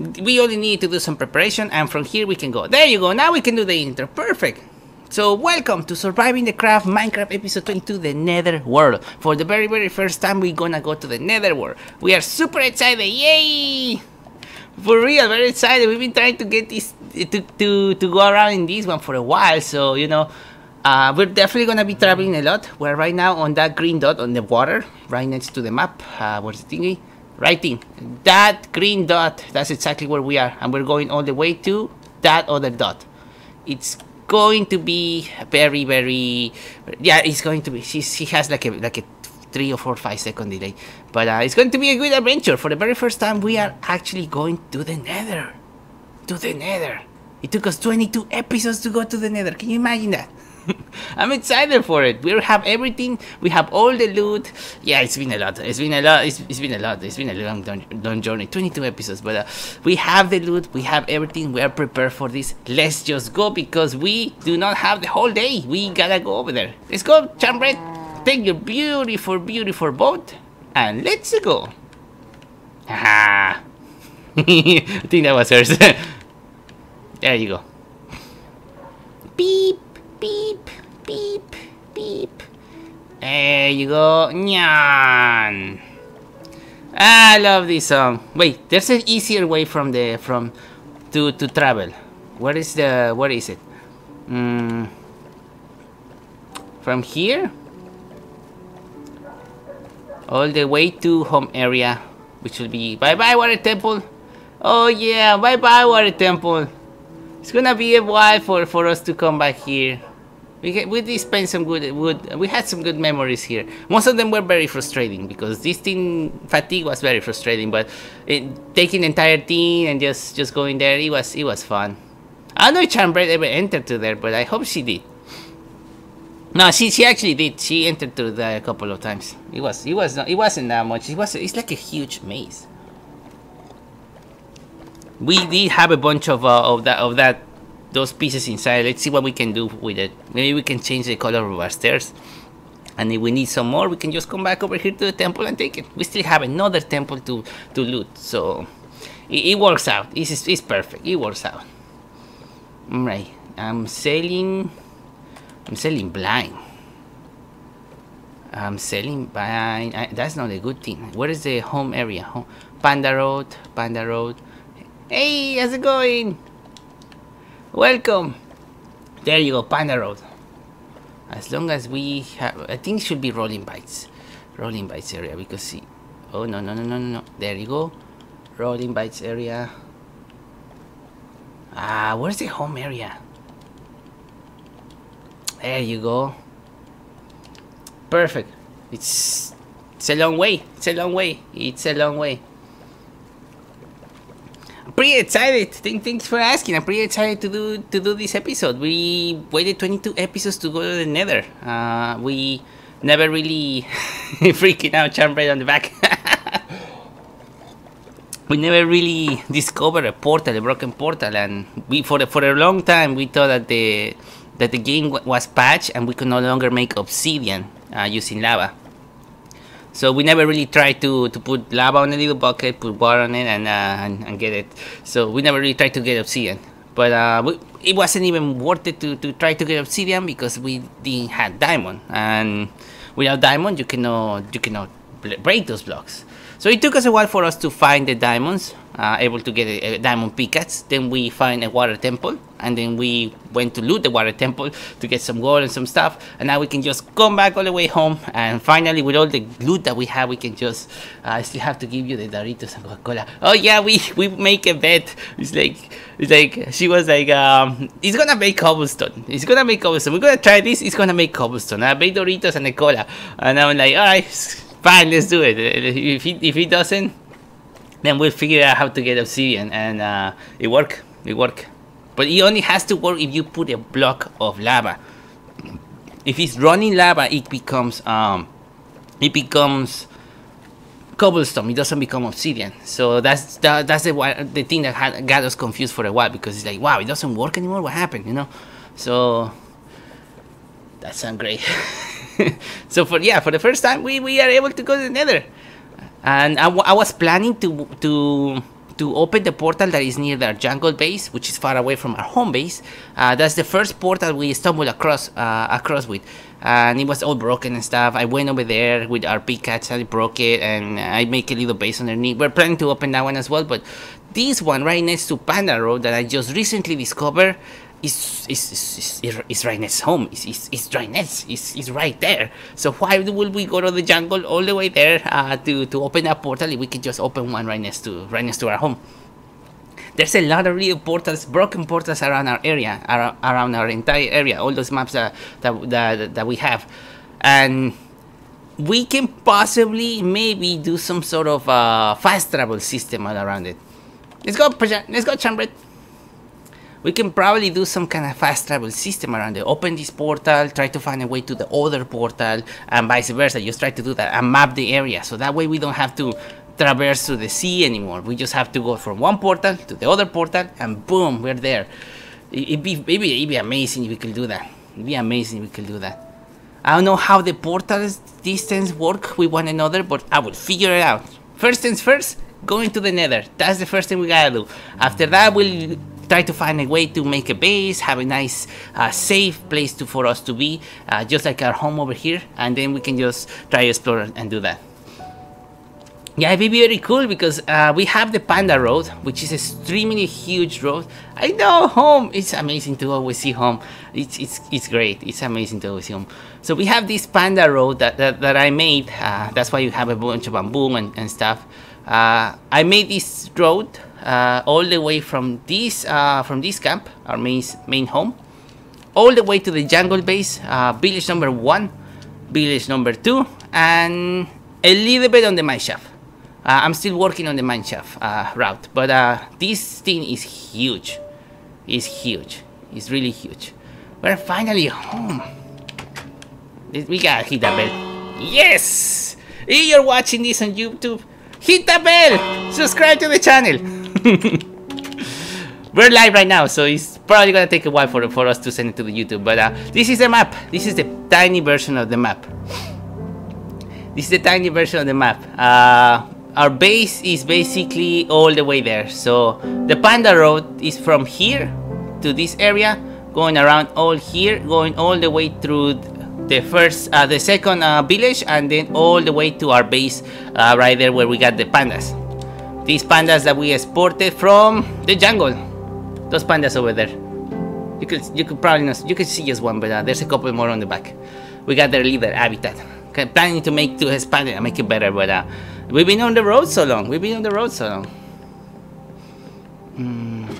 we only need to do some preparation and from here we can go. There you go, now we can do the intro, perfect. So welcome to Surviving the Craft Minecraft episode 22, the Nether World. For the very very first time we're gonna go to the Nether World. We are super excited, yay! For real, very excited. We've been trying to get this, to, to, to go around in this one for a while, so you know, uh, we're definitely gonna be traveling a lot. We're right now on that green dot on the water, right next to the map. Uh, where's the thingy? In. That green dot, that's exactly where we are. And we're going all the way to that other dot. It's going to be very, very, yeah, it's going to be, she, she has like a, like a three or four, five second delay. But uh, it's going to be a good adventure. For the very first time, we are actually going to the nether. To the nether. It took us 22 episodes to go to the nether. Can you imagine that? I'm excited for it. We have everything. We have all the loot. Yeah, it's been a lot. It's been a lot. It's, it's been a lot. It's been a long, long journey. 22 episodes, but uh, we have the loot. We have everything. We are prepared for this. Let's just go because we do not have the whole day. We gotta go over there. Let's go, Chambret. Take your beautiful, beautiful boat and let's go. Ah. I think that was hers. there you go. Beep beep, beep, beep. There you go. Nyan. I love this song. Wait, there's an easier way from the from to to travel. Where is the where is it? Mm, from here all the way to home area which will be bye bye water temple oh yeah bye bye water temple it's gonna be a while for for us to come back here we, we did spend some good, good, we had some good memories here. Most of them were very frustrating because this team fatigue was very frustrating, but it, taking the entire team and just, just going there, it was, it was fun. I don't know if Chambret ever entered to there, but I hope she did. No, she, she actually did. She entered to there a couple of times. It was, it was, not, it wasn't that much. It was, it's like a huge maze. We did have a bunch of, uh, of that, of that those pieces inside. Let's see what we can do with it. Maybe we can change the color of our stairs. And if we need some more, we can just come back over here to the temple and take it. We still have another temple to, to loot. So it, it works out. It's, it's perfect. It works out. Alright. I'm selling... I'm selling blind. I'm selling blind. I, that's not a good thing. Where is the home area? Home, Panda Road. Panda Road. Hey, how's it going? Welcome! There you go, Panda Road. As long as we have, I think it should be Rolling Bites. Rolling Bites area because see, oh no, no, no, no, no, there you go. Rolling Bites area. Ah, where's the home area? There you go. Perfect. It's, it's a long way. It's a long way. It's a long way pretty excited. Thanks for asking. I'm pretty excited to do to do this episode. We waited 22 episodes to go to the Nether. Uh, we never really freaking out, Chambret on the back. we never really discovered a portal, a broken portal, and we for for a long time we thought that the that the game was patched and we could no longer make obsidian uh, using lava. So we never really tried to, to put lava on a little bucket, put water on it, and, uh, and, and get it. So we never really tried to get obsidian. But uh, we, it wasn't even worth it to, to try to get obsidian because we didn't have diamond. And without diamond, you cannot you cannot break those blocks. So it took us a while for us to find the diamonds, uh, able to get a, a diamond pickaxe. Then we find a water temple, and then we went to loot the water temple to get some gold and some stuff. And now we can just come back all the way home. And finally, with all the loot that we have, we can just. Uh, I still have to give you the Doritos and Coca-Cola. Oh yeah, we we make a bet. It's like it's like she was like, um, it's gonna make cobblestone. It's gonna make cobblestone. We're gonna try this. It's gonna make cobblestone. I made Doritos and a cola, and I'm like, all right fine, let's do it. If he, if he doesn't, then we'll figure out how to get obsidian, and uh, it work. It work. But it only has to work if you put a block of lava. If it's running lava, it becomes um, it becomes cobblestone. It doesn't become obsidian. So that's the, that's the the thing that had got us confused for a while because it's like, wow, it doesn't work anymore. What happened? You know. So that sounds great. so for yeah, for the first time, we, we are able to go to the Nether, and I, was planning to to to open the portal that is near the jungle base, which is far away from our home base. Uh, that's the first portal we stumbled across uh, across with, and it was all broken and stuff. I went over there with our pickaxe, I broke it, and I make a little base underneath. We're planning to open that one as well, but this one right next to Panda Road that I just recently discovered is is, is, is, is right next home. Is is, is right next. Is is right there. So why would we go to the jungle all the way there uh, to to open that portal if we can just open one right next to right next to our home? There's a lot of real portals, broken portals around our area, around, around our entire area. All those maps that that that, that we have, and we can possibly maybe do some sort of uh, fast travel system all around it. Let's go, let's go, Chambret we can probably do some kind of fast travel system around it. Open this portal, try to find a way to the other portal, and vice versa. Just try to do that and map the area. So that way we don't have to traverse through the sea anymore. We just have to go from one portal to the other portal, and boom, we're there. It'd be, it'd be, it'd be amazing if we could do that. It'd be amazing if we could do that. I don't know how the portals distance work with one another, but I will figure it out. First things first, going to the nether. That's the first thing we gotta do. After that, we'll try to find a way to make a base, have a nice, uh, safe place to, for us to be, uh, just like our home over here, and then we can just try to explore and do that. Yeah, it'd be very cool because uh, we have the Panda Road, which is extremely huge road. I know home. It's amazing to always see home. It's it's it's great. It's amazing to always see home. So we have this Panda Road that that, that I made. Uh, that's why you have a bunch of bamboo and, and stuff. Uh, I made this road uh, all the way from this uh, from this camp, our main main home, all the way to the jungle base, uh, village number one, village number two, and a little bit on the mine shaft. Uh, I'm still working on the mine shaft uh, route, but this thing is huge. It's huge. It's really huge. We're finally home. We gotta hit that bell. Yes! If you're watching this on YouTube, hit the bell! Subscribe to the channel! We're live right now, so it's probably gonna take a while for, for us to send it to the YouTube. But uh, this is the map. This is the tiny version of the map. This is the tiny version of the map. Uh, our base is basically all the way there. So the Panda Road is from here to this area, going around all here, going all the way through the first, uh, the second uh, village, and then all the way to our base uh, right there where we got the pandas. These pandas that we exported from the jungle. Those pandas over there. You could you could probably not you could see just one, but uh, there's a couple more on the back. We got their leader habitat. Okay, planning to make to expand it and make it better, but uh, we've been on the road so long. We've been on the road so long. Mm.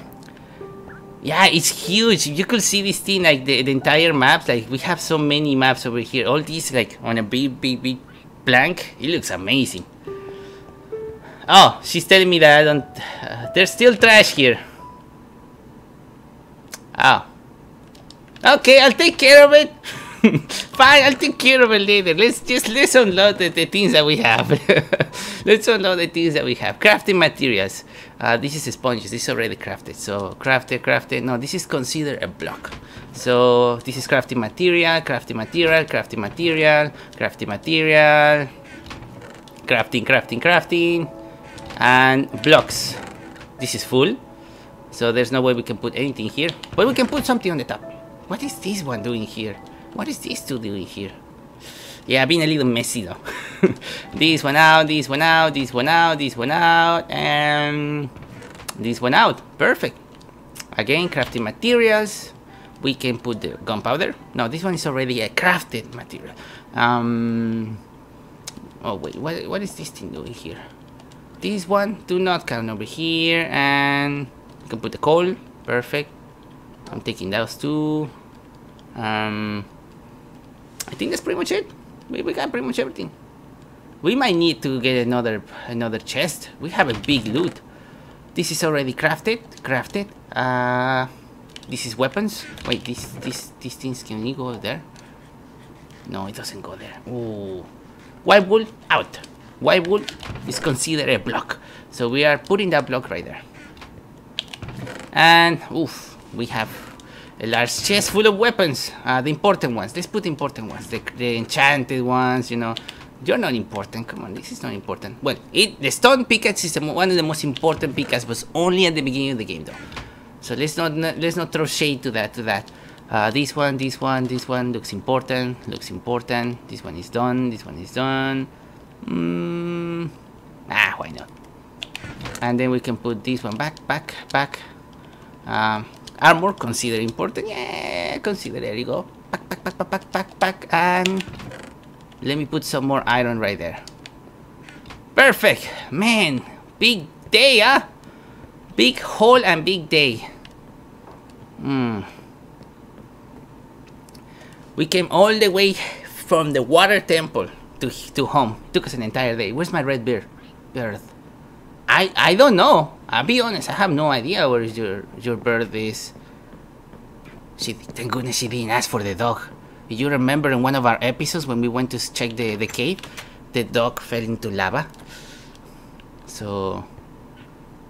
Yeah, it's huge. You could see this thing like the, the entire map. Like we have so many maps over here. All these like on a big, big, big blank. It looks amazing. Oh, she's telling me that I don't... Uh, there's still trash here. Oh. Okay, I'll take care of it. Fine, I'll take care of it later. Let's just let's unload the, the things that we have. let's unload the things that we have. Crafting materials. Uh, this is sponges. This is already crafted. So crafted, crafted. No, this is considered a block. So this is crafting material, crafting material, crafting material, crafting material, crafting, crafting, crafting and blocks. This is full. So there's no way we can put anything here. But we can put something on the top. What is this one doing here? What is this two doing here? Yeah being a little messy though. This one out this one out this one out this one out and this one out. Perfect. Again crafting materials. We can put the gunpowder. No this one is already a crafted material. Um oh wait what, what is this thing doing here this one do not count over here and you can put the coal perfect. I'm taking those two. Um I think that's pretty much it. We, we got pretty much everything. We might need to get another another chest. We have a big loot. This is already crafted crafted. Uh this is weapons. Wait this this these things can you go there? No it doesn't go there. Oh white wool out white wool is considered a block. So we are putting that block right there. And, oof, we have a large chest full of weapons. Uh, the important ones. Let's put important ones. The, the enchanted ones, you know. You're not important. Come on, this is not important. Well, it the stone pickaxe is the, one of the most important pickaxe, but only at the beginning of the game, though. So let's not let's not throw shade to that to that. Uh, this one, this one, this one looks important. Looks important. This one is done. This one is done. Mm, ah, why not? And then we can put this one back, back, back. Um, armor consider important. Yeah, consider. There you go. Back, back, back, back, back, back, back, and let me put some more iron right there. Perfect! Man, big day, huh? Big hole and big day. Hmm. We came all the way from the water temple to to home. Took us an entire day. Where's my red beard? Bird. I I don't know. I'll be honest. I have no idea where your your bird is. She thank goodness she didn't ask for the dog. You remember in one of our episodes when we went to check the, the cave, the dog fell into lava. So,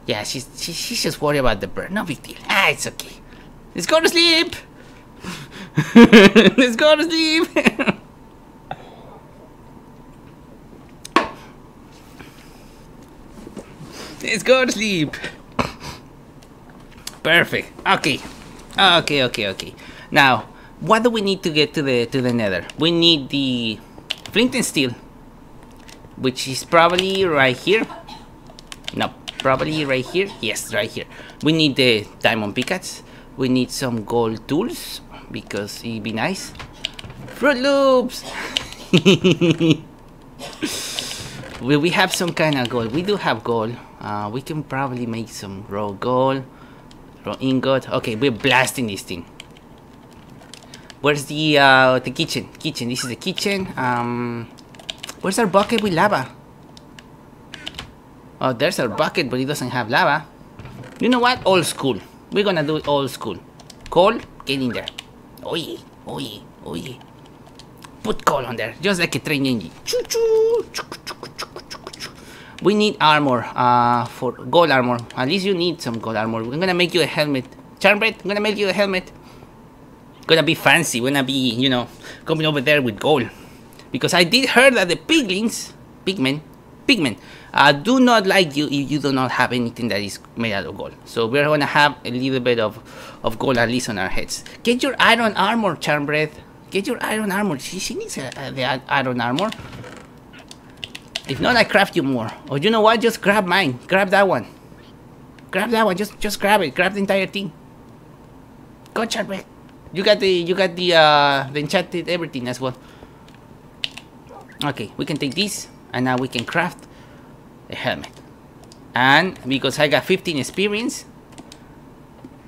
yeah, she's, she, she's just worried about the bird. No big deal. Ah, it's okay. Let's go to sleep. Let's go to sleep. Let's go to sleep. Perfect. Okay. Okay, okay, okay. Now, what do we need to get to the to the nether? We need the flint and steel, which is probably right here. No, probably right here. Yes, right here. We need the diamond pickaxe. We need some gold tools because it'd be nice. Fruit Loops! Will we have some kind of gold? We do have gold. Uh, we can probably make some raw gold, raw ingot. Okay, we're blasting this thing. Where's the uh, the kitchen? Kitchen. This is the kitchen. Um, where's our bucket with lava? Oh, there's our bucket, but it doesn't have lava. You know what? Old school. We're gonna do it old school. Coal, get in there. Yeah, yeah, oh yeah. Put coal on there, just like a train engine. Choo choo. choo, Choo choo. We need armor, uh, for gold armor. At least you need some gold armor. We're gonna make you a helmet. Charmbread, I'm gonna make you a helmet gonna be fancy, gonna be, you know, coming over there with gold. Because I did hear that the piglins, pigmen, pigmen, uh, do not like you if you do not have anything that is made out of gold. So we're gonna have a little bit of, of gold at least on our heads. Get your iron armor, Charmbread. Get your iron armor. She, she needs a, a, the iron armor. If not, I craft you more. Or you know what? Just grab mine. Grab that one. Grab that one. Just just grab it. Grab the entire thing. Go, Charmbread. You got the you got the uh the enchanted everything as well. Okay, we can take this and now we can craft a helmet. And because I got 15 experience,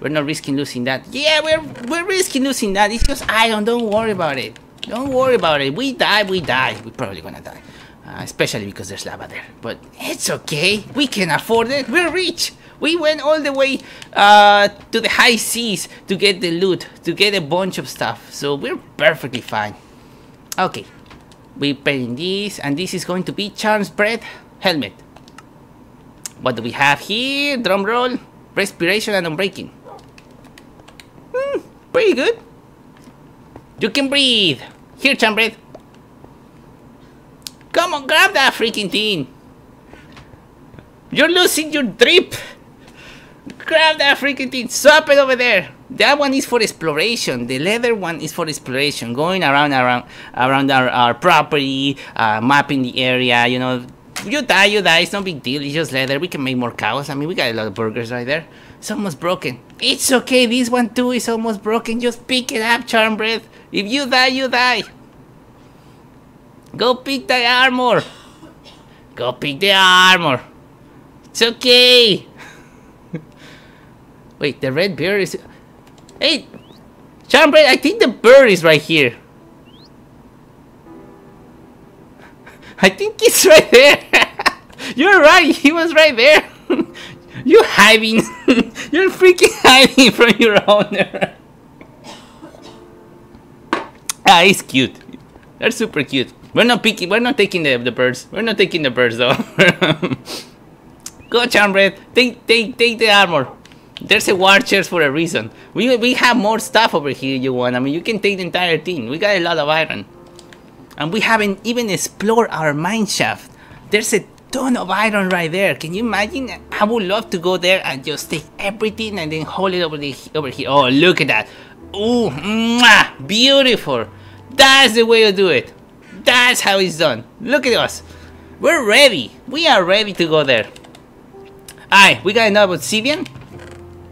we're not risking losing that. Yeah, we're we're risking losing that. It's just iron. Don't worry about it. Don't worry about it. We die, we die. We're probably gonna die. Uh, especially because there's lava there. But it's okay. We can afford it. We're rich. We went all the way uh, to the high seas to get the loot, to get a bunch of stuff. So we're perfectly fine. Okay. We paint this, and this is going to be Charmbread helmet. What do we have here? Drum roll, respiration, and unbreaking. Hmm, pretty good. You can breathe. Here, Charmbread. Come on, grab that freaking thing. You're losing your drip. Grab that freaking thing. Swap it over there. That one is for exploration. The leather one is for exploration. Going around, around, around our, our property, uh, mapping the area. You know, you die, you die. It's no big deal. It's just leather. We can make more cows. I mean, we got a lot of burgers right there. It's almost broken. It's okay. This one too is almost broken. Just pick it up, Charmbread. If you die, you die. Go pick the armor. Go pick the armor. It's okay. Wait, the red bear is... Hey! Charmbread, I think the bird is right here. I think it's right there. You're right, he was right there. You're hiding. You're freaking hiding from your owner. ah, he's cute. They're super cute. We're not picking. We're not taking the the birds. We're not taking the birds though. Go, Charmbread. Take take take the armor. There's a war chest for a reason. We we have more stuff over here you want. I mean, you can take the entire thing. We got a lot of iron. And we haven't even explored our mine shaft. There's a ton of iron right there. Can you imagine? I would love to go there and just take everything and then hold it over, the, over here. Oh, look at that. Ooh, mwah, beautiful. That's the way to do it. That's how it's done. Look at us. We're ready. We are ready to go there. Alright, we got enough obsidian.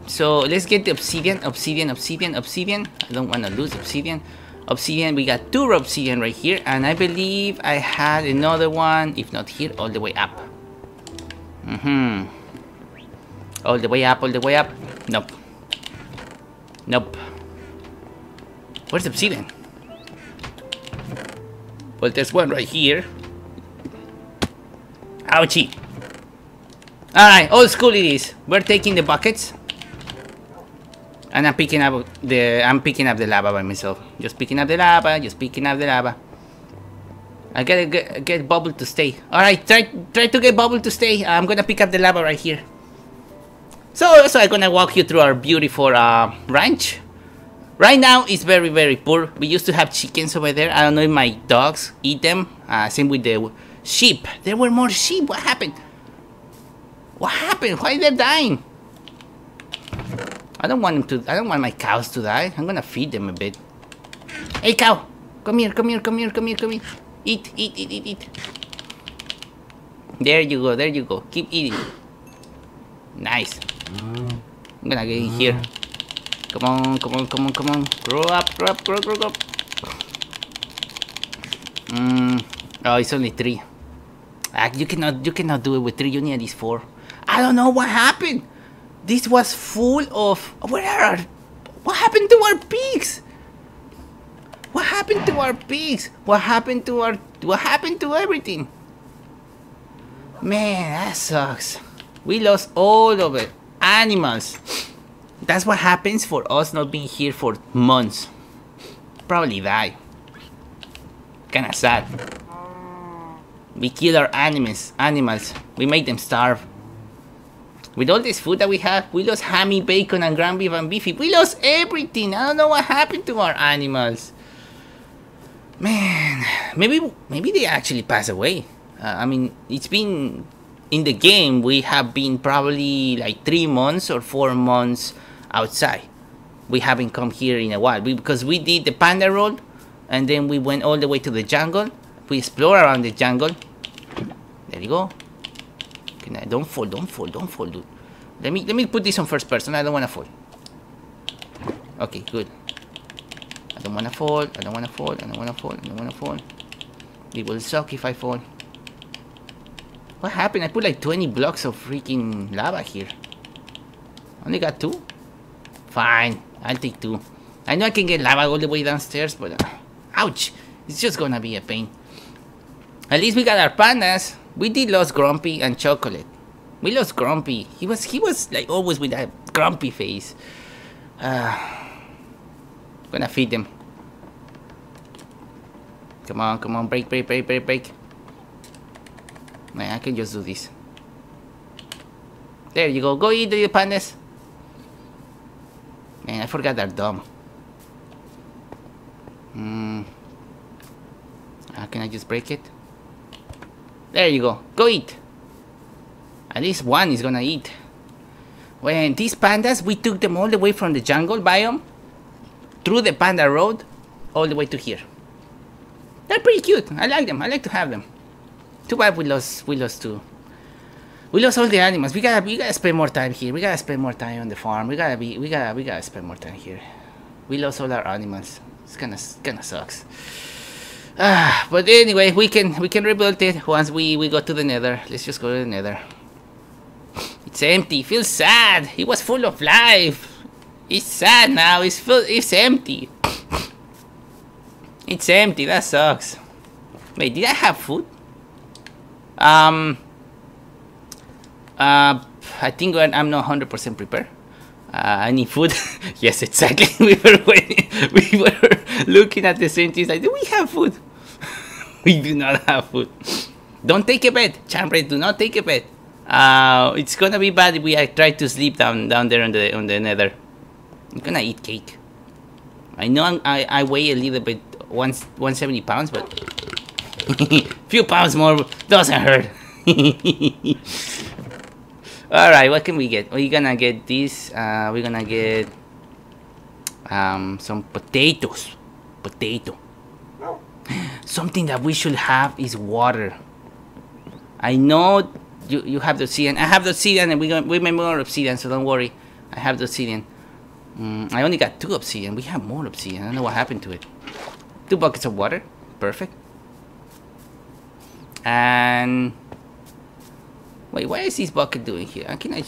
So let's get the obsidian, obsidian, obsidian, obsidian. I don't want to lose obsidian. Obsidian, we got two obsidian right here. And I believe I had another one, if not here, all the way up. Mm-hmm. All the way up, all the way up. Nope. Nope. Where's the obsidian? Well, there's one right here. Ouchie. Alright, old school it is. We're taking the buckets. And I'm picking up the I'm picking up the lava by myself. Just picking up the lava, just picking up the lava. I gotta get, get bubble to stay. Alright, try try to get bubble to stay. I'm gonna pick up the lava right here. So so I'm gonna walk you through our beautiful uh, ranch. Right now it's very very poor. We used to have chickens over there. I don't know if my dogs eat them. Uh, same with the sheep. There were more sheep. What happened? What happened? Why they're dying? I don't want them to. I don't want my cows to die. I'm gonna feed them a bit. Hey cow, come here, come here, come here, come here, come here. Eat, eat, eat, eat, eat. There you go, there you go. Keep eating. Nice. I'm gonna get in here. Come on, come on, come on, come on. Grow up, grow up, grow, grow, grow. Mm. Oh, it's only three. Ah, you cannot, you cannot do it with three. You need at least four. I don't know what happened. This was full of. Where are? What happened to our pigs? What happened to our pigs? What happened to our? What happened to everything? Man, that sucks. We lost all of it. Animals. That's what happens for us not being here for months. Probably die. Kinda sad. We kill our animals. Animals. We make them starve. With all this food that we have, we lost hammy, bacon, and ground beef and beefy. We lost everything. I don't know what happened to our animals. Man, maybe maybe they actually pass away. Uh, I mean, it's been in the game. We have been probably like three months or four months outside. We haven't come here in a while we, because we did the panda road, and then we went all the way to the jungle. We explore around the jungle. There you go. Can I, don't fall, don't fall, don't fall, dude. Let me let me put this on first person. I don't wanna fall. Okay, good. I don't wanna fall. I don't wanna fall. I don't wanna fall. I don't wanna fall. It will suck if I fall. What happened? I put like 20 blocks of freaking lava here. Only got two? Fine. I'll take two. I know I can get lava all the way downstairs, but... Uh, ouch! It's just gonna be a pain. At least we got our pandas. We did lose Grumpy and Chocolate. We lost Grumpy. He was he was like always with that grumpy face. Uh, gonna feed them. Come on, come on, break, break, break, break, break. Man, I can just do this. There you go. Go eat the pandas. Man, I forgot they're dumb. Hmm. Uh, can I just break it? There you go. Go eat. At least one is gonna eat. When these pandas, we took them all the way from the jungle biome, through the panda road, all the way to here. They're pretty cute. I like them. I like to have them. Too bad we lost. We lost two. We lost all the animals. We gotta. We gotta spend more time here. We gotta spend more time on the farm. We gotta be. We gotta. We gotta spend more time here. We lost all our animals. It's kinda. Kinda sucks. Ah, but anyway, we can we can rebuild it once we we go to the Nether. Let's just go to the Nether. It's empty. Feels sad. It was full of life. It's sad now. It's full. It's empty. It's empty. That sucks. Wait, did I have food? Um. Uh, I think I'm not 100% prepared. Uh, I need food. yes, exactly. we were waiting. We were looking at the same things like, do we have food? we do not have food. Don't take a bed, Chambre. Do not take a bed. Uh, it's gonna be bad if we uh, try to sleep down down there on the on the nether. I'm gonna eat cake. I know I'm, i I weigh a little bit, one 170 pounds, but Few pounds more doesn't hurt. Alright, what can we get? We're gonna get this. Uh, we're gonna get um, some potatoes. Potato. Something that we should have is water. I know you, you have the obsidian. I have the obsidian and we, going, we made more obsidian, so don't worry. I have the obsidian. Mm, I only got two obsidian. We have more obsidian. I don't know what happened to it. Two buckets of water. Perfect. And... Wait, what is this bucket doing here? Can I...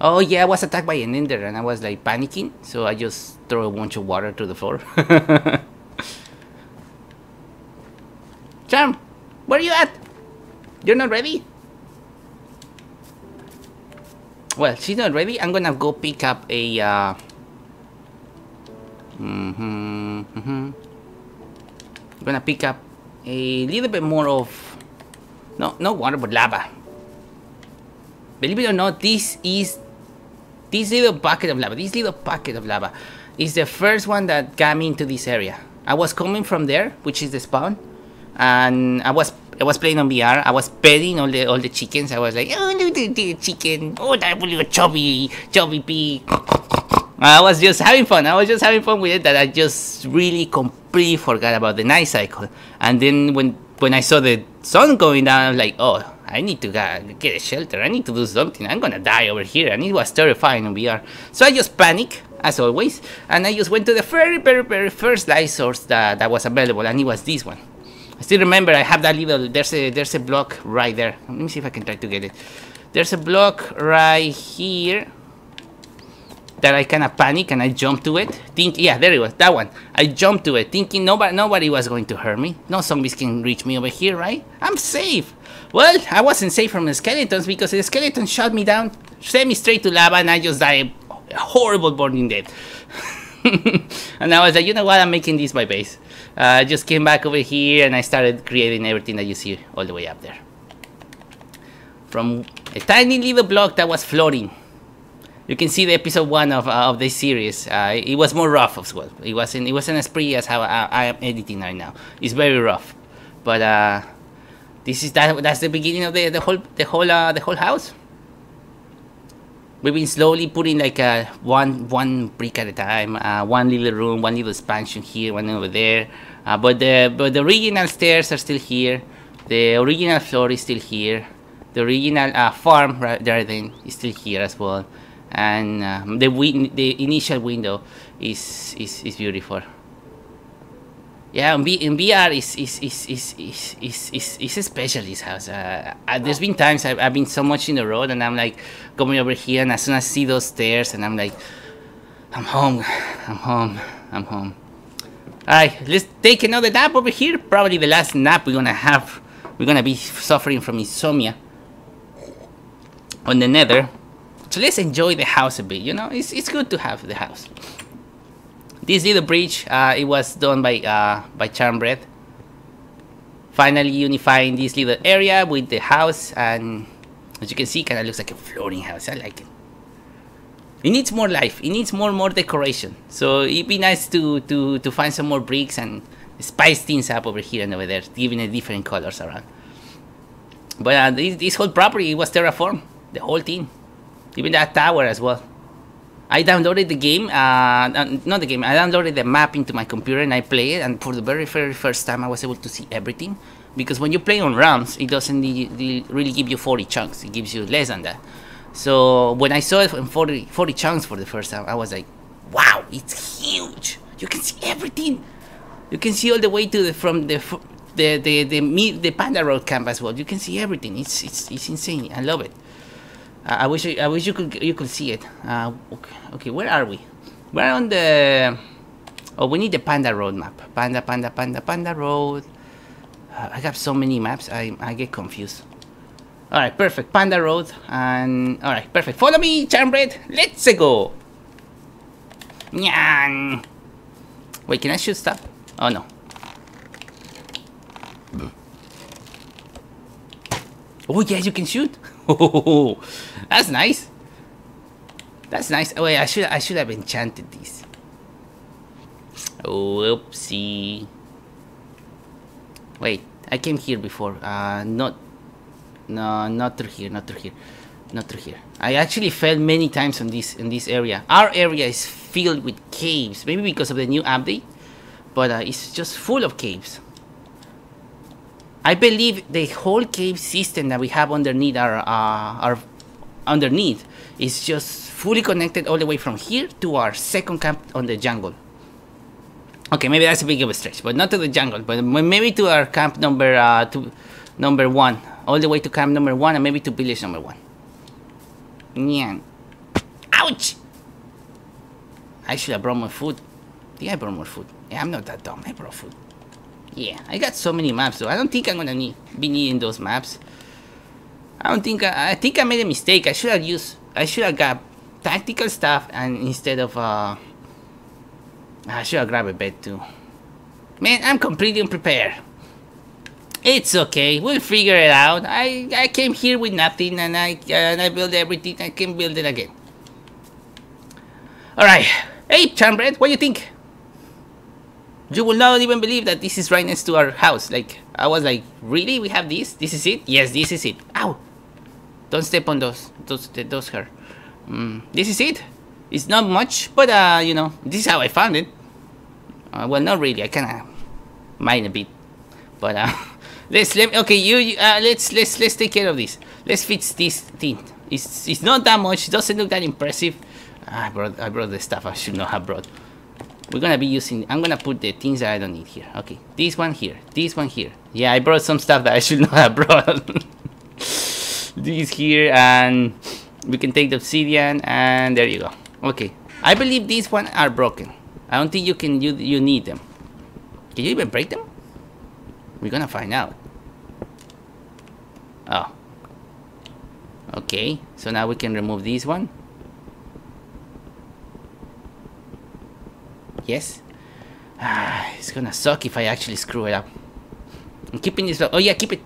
Oh yeah, I was attacked by an ender and I was like panicking, so I just throw a bunch of water to the floor. Charm, where are you at? You're not ready? Well, she's not ready. I'm gonna go pick up a uh, Mm-hmm, mm-hmm. I'm gonna pick up a little bit more of no no water but lava. Believe it or not, this is this little bucket of lava, this little bucket of lava is the first one that got me into this area. I was coming from there, which is the spawn, and I was I was playing on VR. I was petting all the all the chickens. I was like, oh look at the chicken, oh that little chubby chubby pig. I was just having fun. I was just having fun with it that I just really completely forgot about the night cycle. And then when when I saw the sun going down, I'm like, oh, I need to get a shelter. I need to do something. I'm gonna die over here. And it was terrifying on VR. So I just panicked, as always, and I just went to the very, very, very first light source that, that was available, and it was this one. I still remember I have that little, there's a, there's a block right there. Let me see if I can try to get it. There's a block right here that I kind of panic and I jump to it. Think, yeah, there it was, that one. I jumped to it, thinking nobody, nobody was going to hurt me. No zombies can reach me over here, right? I'm safe. Well, I wasn't safe from the skeletons because the skeleton shot me down, sent me straight to lava, and I just died a horrible burning death. and I was like, you know what, I'm making this my base. Uh, I just came back over here and I started creating everything that you see all the way up there. From a tiny little block that was floating you can see the episode one of, uh, of this series. Uh, it was more rough as well. It wasn't it wasn't as pretty as how I, I am editing right now. It's very rough, but uh, this is that that's the beginning of the the whole the whole uh, the whole house. We've been slowly putting like uh, one one brick at a time, uh, one little room, one little expansion here, one over there. Uh, but the but the original stairs are still here. The original floor is still here. The original uh, farm then is still here as well and um, the win the initial window is is, is beautiful. Yeah in, in VR is is is is is is, is, is a specialist house. Uh, uh, there's been times I've, I've been so much in the road and I'm like coming over here and as soon as I see those stairs and I'm like I'm home I'm home I'm home. Alright let's take another nap over here. Probably the last nap we're gonna have we're gonna be suffering from insomnia. On the nether so let's enjoy the house a bit, you know? It's, it's good to have the house. This little bridge, uh, it was done by, uh, by Charmbread. Finally unifying this little area with the house and as you can see, kind of looks like a floating house. I like it. It needs more life. It needs more more decoration. So it'd be nice to to to find some more bricks and spice things up over here and over there, giving it different colors around. But uh, this, this whole property was terraform, the whole thing. Even that tower as well. I downloaded the game, uh, not the game, I downloaded the map into my computer and I played it and for the very, very first time I was able to see everything. Because when you play on realms, it doesn't really give you 40 chunks, it gives you less than that. So when I saw it in 40, 40 chunks for the first time, I was like, wow, it's huge. You can see everything. You can see all the way to the, from the, the, the, the, the, the Panda Road camp as well. You can see everything. It's, it's, it's insane. I love it. I wish I, wish you could you could see it. Uh, okay, okay, where are we? We're on the. Oh, we need the Panda Road map. Panda, Panda, Panda, Panda Road. Uh, I got so many maps. I I get confused. All right, perfect. Panda Road and all right, perfect. Follow me, Charmbread. Let's go. Nyan. Wait, can I shoot stuff? Oh no. Oh yes, you can shoot. That's nice. That's nice. Oh wait, I should I should have enchanted these. Whoopsie. Wait, I came here before. Uh, not... No, not through here, not through here. Not through here. I actually fell many times on this in this area. Our area is filled with caves. Maybe because of the new update. But uh, it's just full of caves. I believe the whole cave system that we have underneath our, uh, our underneath is just fully connected all the way from here to our second camp on the jungle. Okay, maybe that's a big of a stretch, but not to the jungle, but maybe to our camp number uh, to number one, all the way to camp number one, and maybe to village number one. Yeah. Ouch! I should have brought more food. Yeah, I brought more food. Yeah, I'm not that dumb. I brought food. Yeah, I got so many maps, so I don't think I'm gonna need, be needing those maps. I don't think I, I think I made a mistake. I should have used. I should have got tactical stuff, and instead of uh, I should have grabbed a bed too. Man, I'm completely unprepared. It's okay. We'll figure it out. I I came here with nothing, and I and I built everything. I can build it again. All right. Hey, Chambred, what do you think? You will not even believe that this is right next to our house. Like, I was like, really? We have this? This is it? Yes, this is it. Ow! Don't step on those. Those, those her. Mm, this is it. It's not much, but, uh, you know, this is how I found it. Uh, well, not really. I kind of mine a bit. But, uh, let's, let okay, you, uh, let's, let's, let's take care of this. Let's fix this thing. It's, it's not that much. It doesn't look that impressive. I brought, I brought the stuff I should not have brought. We're gonna be using, I'm gonna put the things that I don't need here. Okay, this one here, this one here. Yeah, I brought some stuff that I should not have brought. This here, and we can take the obsidian, and there you go. Okay, I believe these one are broken. I don't think you can, you, you need them. Can you even break them? We're gonna find out. Oh. Okay, so now we can remove this one. Yes? Ah, it's gonna suck if I actually screw it up. I'm keeping this... Oh yeah, keep it!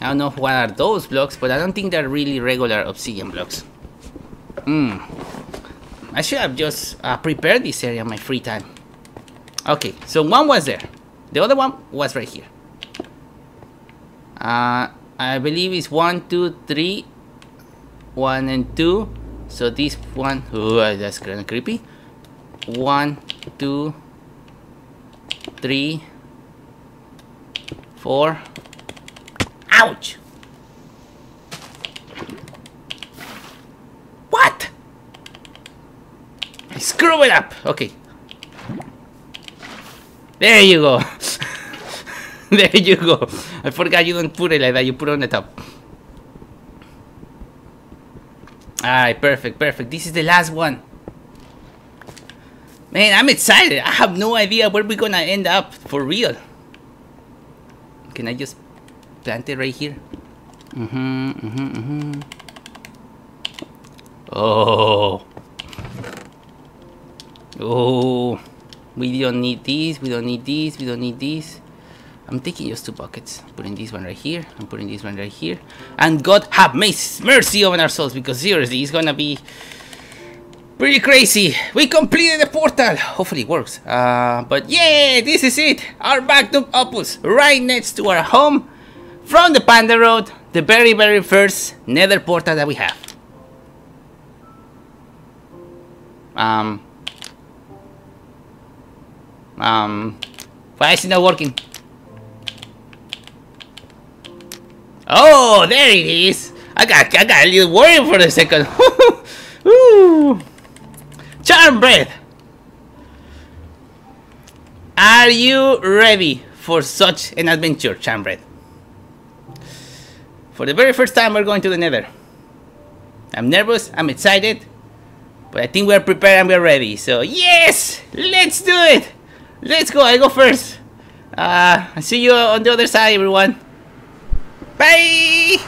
I don't know what are those blocks, but I don't think they're really regular obsidian blocks. Hmm. I should have just uh, prepared this area in my free time. Okay, so one was there. The other one was right here. Uh, I believe it's one, two, three, one and two. So this one, oh, that's kind of creepy. One, two, three, four. Ouch! What? I screw it up. Okay. There you go. there you go. I forgot you don't put it like that. You put it on the top. Alright, perfect, perfect. This is the last one. Man, I'm excited. I have no idea where we're gonna end up for real. Can I just plant it right here? Mm-hmm, mm-hmm, mm-hmm. Oh. Oh. We don't need these, we don't need these, we don't need these. I'm taking just two buckets. Putting this one right here. I'm putting this one right here. And God have mercy on our souls because seriously, it's gonna be pretty crazy. We completed the portal. Hopefully it works. Uh, but yeah, this is it. Our Magnum Opus right next to our home from the Panda Road. The very, very first nether portal that we have. Um. Um. Why is it not working? Oh, there it is. I got, I got a little worried for a second. Ooh. Charm breath. Are you ready for such an adventure, Chambred? For the very first time, we're going to the Nether. I'm nervous. I'm excited. But I think we're prepared and we're ready. So yes, let's do it. Let's go. I go first. Uh, I'll see you on the other side, everyone. Bye!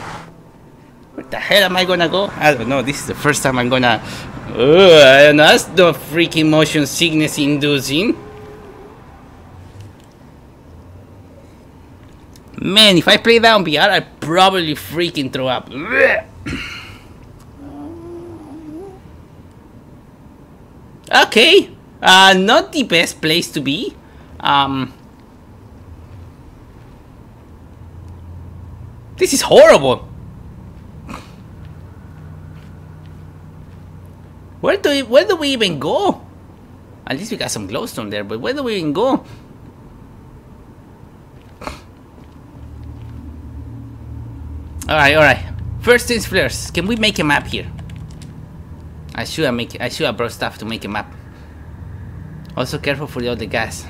Where the hell am I gonna go? I don't know. This is the first time I'm gonna... Uh, I don't know. That's no freaking motion sickness inducing. Man, if I play that on VR, I'd probably freaking throw up. Okay. Uh, not the best place to be. Um, this is horrible. Where do we, where do we even go? At least we got some glowstone there, but where do we even go? Alright, alright. First things first, can we make a map here? I should have make I should have brought stuff to make a map. Also careful for the other gas.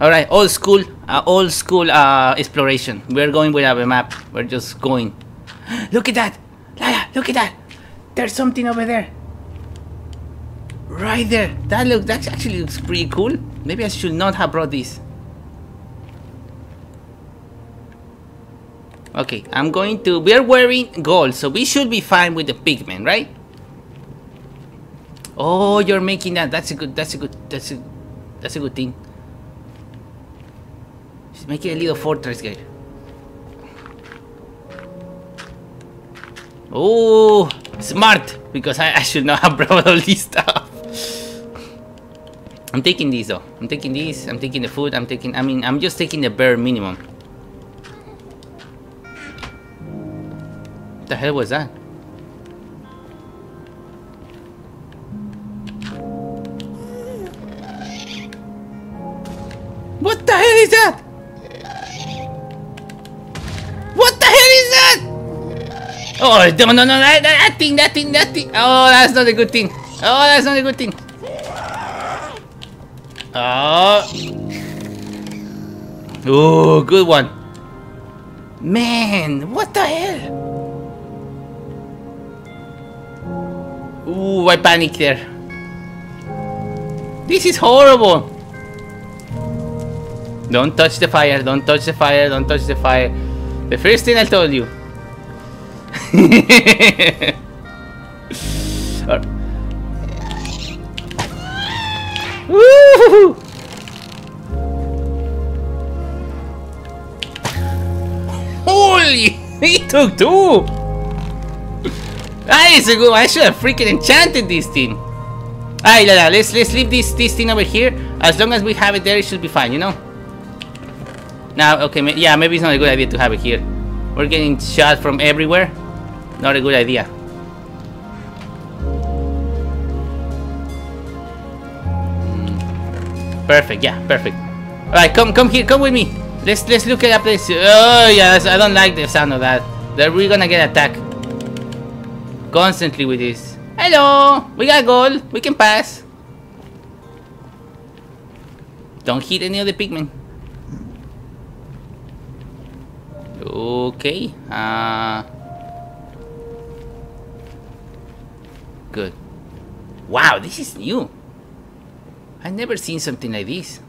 Alright, old school uh, old school uh, exploration. We're going without a map. We're just going. look at that! Lala, look at that! There's something over there. Right there. That look that actually looks pretty cool. Maybe I should not have brought this. Okay, I'm going to... We're wearing gold, so we should be fine with the pigmen, right? Oh, you're making that. That's a good... That's a good... That's a... That's a good thing. She's making a little fortress, guy. Oh, smart! Because I, I should not have brought all this stuff. I'm taking these though. I'm taking these. I'm taking the food. I'm taking... I mean, I'm just taking the bare minimum. The hell was that? What the hell is that? What the hell is that? Oh, no, no, no, that, that thing, that thing, that thing. Oh, that's not a good thing. Oh, that's not a good thing. Oh. Oh, good one. Man, what the hell? Ooh, I panicked there. This is horrible. Don't touch the fire, don't touch the fire, don't touch the fire. The first thing I told you. Holy! He took two! Ah, it's a good one. I should have freaking enchanted this thing. Alright, let's let's leave this this thing over here. As long as we have it there, it should be fine, you know. Now, okay, yeah, maybe it's not a good idea to have it here. We're getting shot from everywhere. Not a good idea. Perfect, yeah, perfect. Alright, come come here, come with me. Let's let's look at that place. Oh yeah, I don't like the sound of that. That we're gonna get attacked constantly with this. Hello! We got gold. We can pass. Don't hit any other pigmen. Okay. Uh, good. Wow, this is new. I've never seen something like this.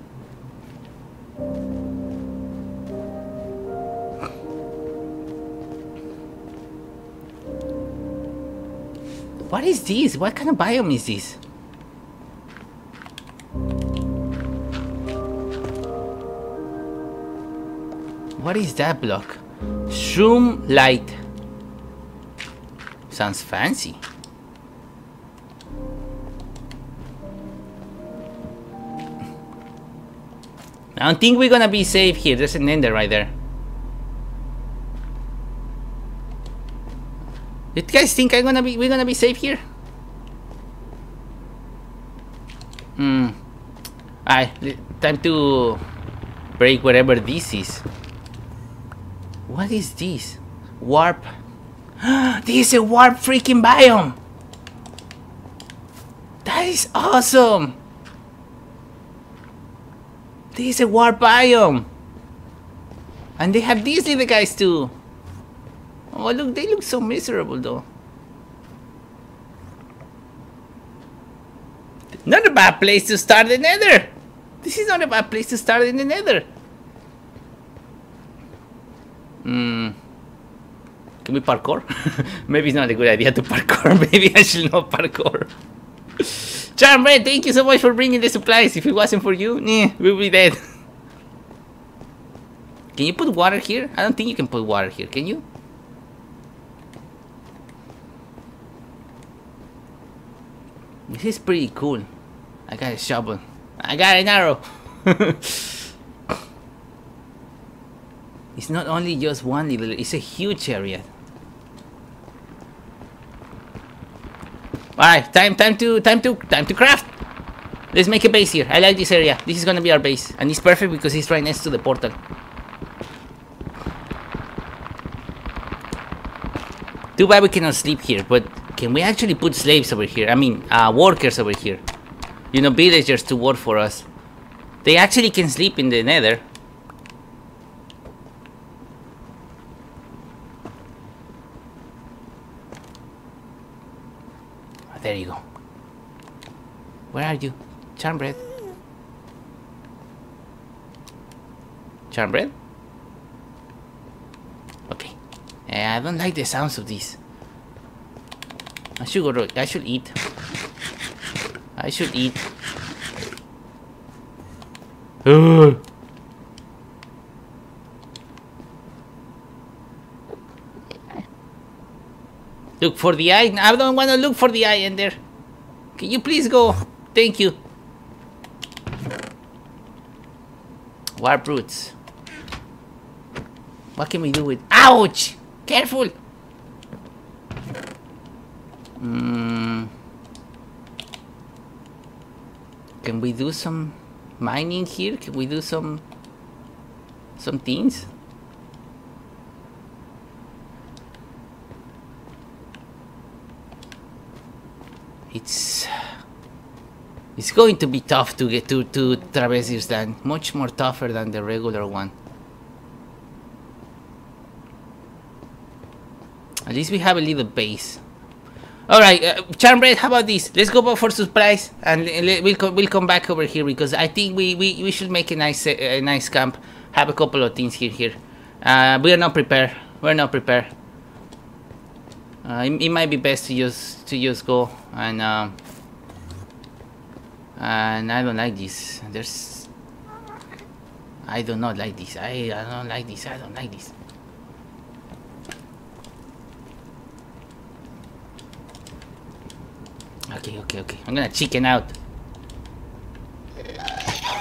What is this? What kind of biome is this? What is that block? Shroomlight. Sounds fancy. I don't think we're gonna be safe here. There's an ender right there. You guys think I'm gonna be we're gonna be safe here? Hmm. Alright, time to break whatever this is. What is this? Warp. this is a warp freaking biome! That is awesome! This is a warp biome! And they have these little guys too. Oh, look, they look so miserable though. Not a bad place to start the nether. This is not a bad place to start in the nether. Hmm. Can we parkour? Maybe it's not a good idea to parkour. Maybe I should not parkour. Charmred, thank you so much for bringing the supplies. If it wasn't for you, eh, we would be dead. Can you put water here? I don't think you can put water here, can you? This is pretty cool. I got a shovel. I got an arrow. it's not only just one little, it's a huge area. Alright, time time to time to time to craft. Let's make a base here. I like this area. This is gonna be our base. And it's perfect because it's right next to the portal. Too bad we cannot sleep here, but can we actually put slaves over here? I mean, uh, workers over here. You know, villagers to work for us. They actually can sleep in the nether. Oh, there you go. Where are you? Charmbread. Charmbread? Okay. Yeah, I don't like the sounds of this. I should go. to. I should eat. I should eat. Look for the eye. I don't want to look for the eye in there. Can you please go? Thank you. Warp roots. What can we do with... Ouch! Careful! Hmm. Can we do some mining here? Can we do some... Some things? It's... It's going to be tough to get to, to traverse this land. Much more tougher than the regular one. At least we have a little base. Alright, uh, Charmbread, how about this? Let's go for supplies and we'll, we'll come back over here because I think we, we, we should make a nice a nice camp. Have a couple of things here. here. Uh, we are not prepared. We're not prepared. Uh, it, it, might be best to just to just go and um, and I don't like this. There's I do not like this. I I don't like this. I don't like this. Okay, okay, okay. I'm gonna chicken out.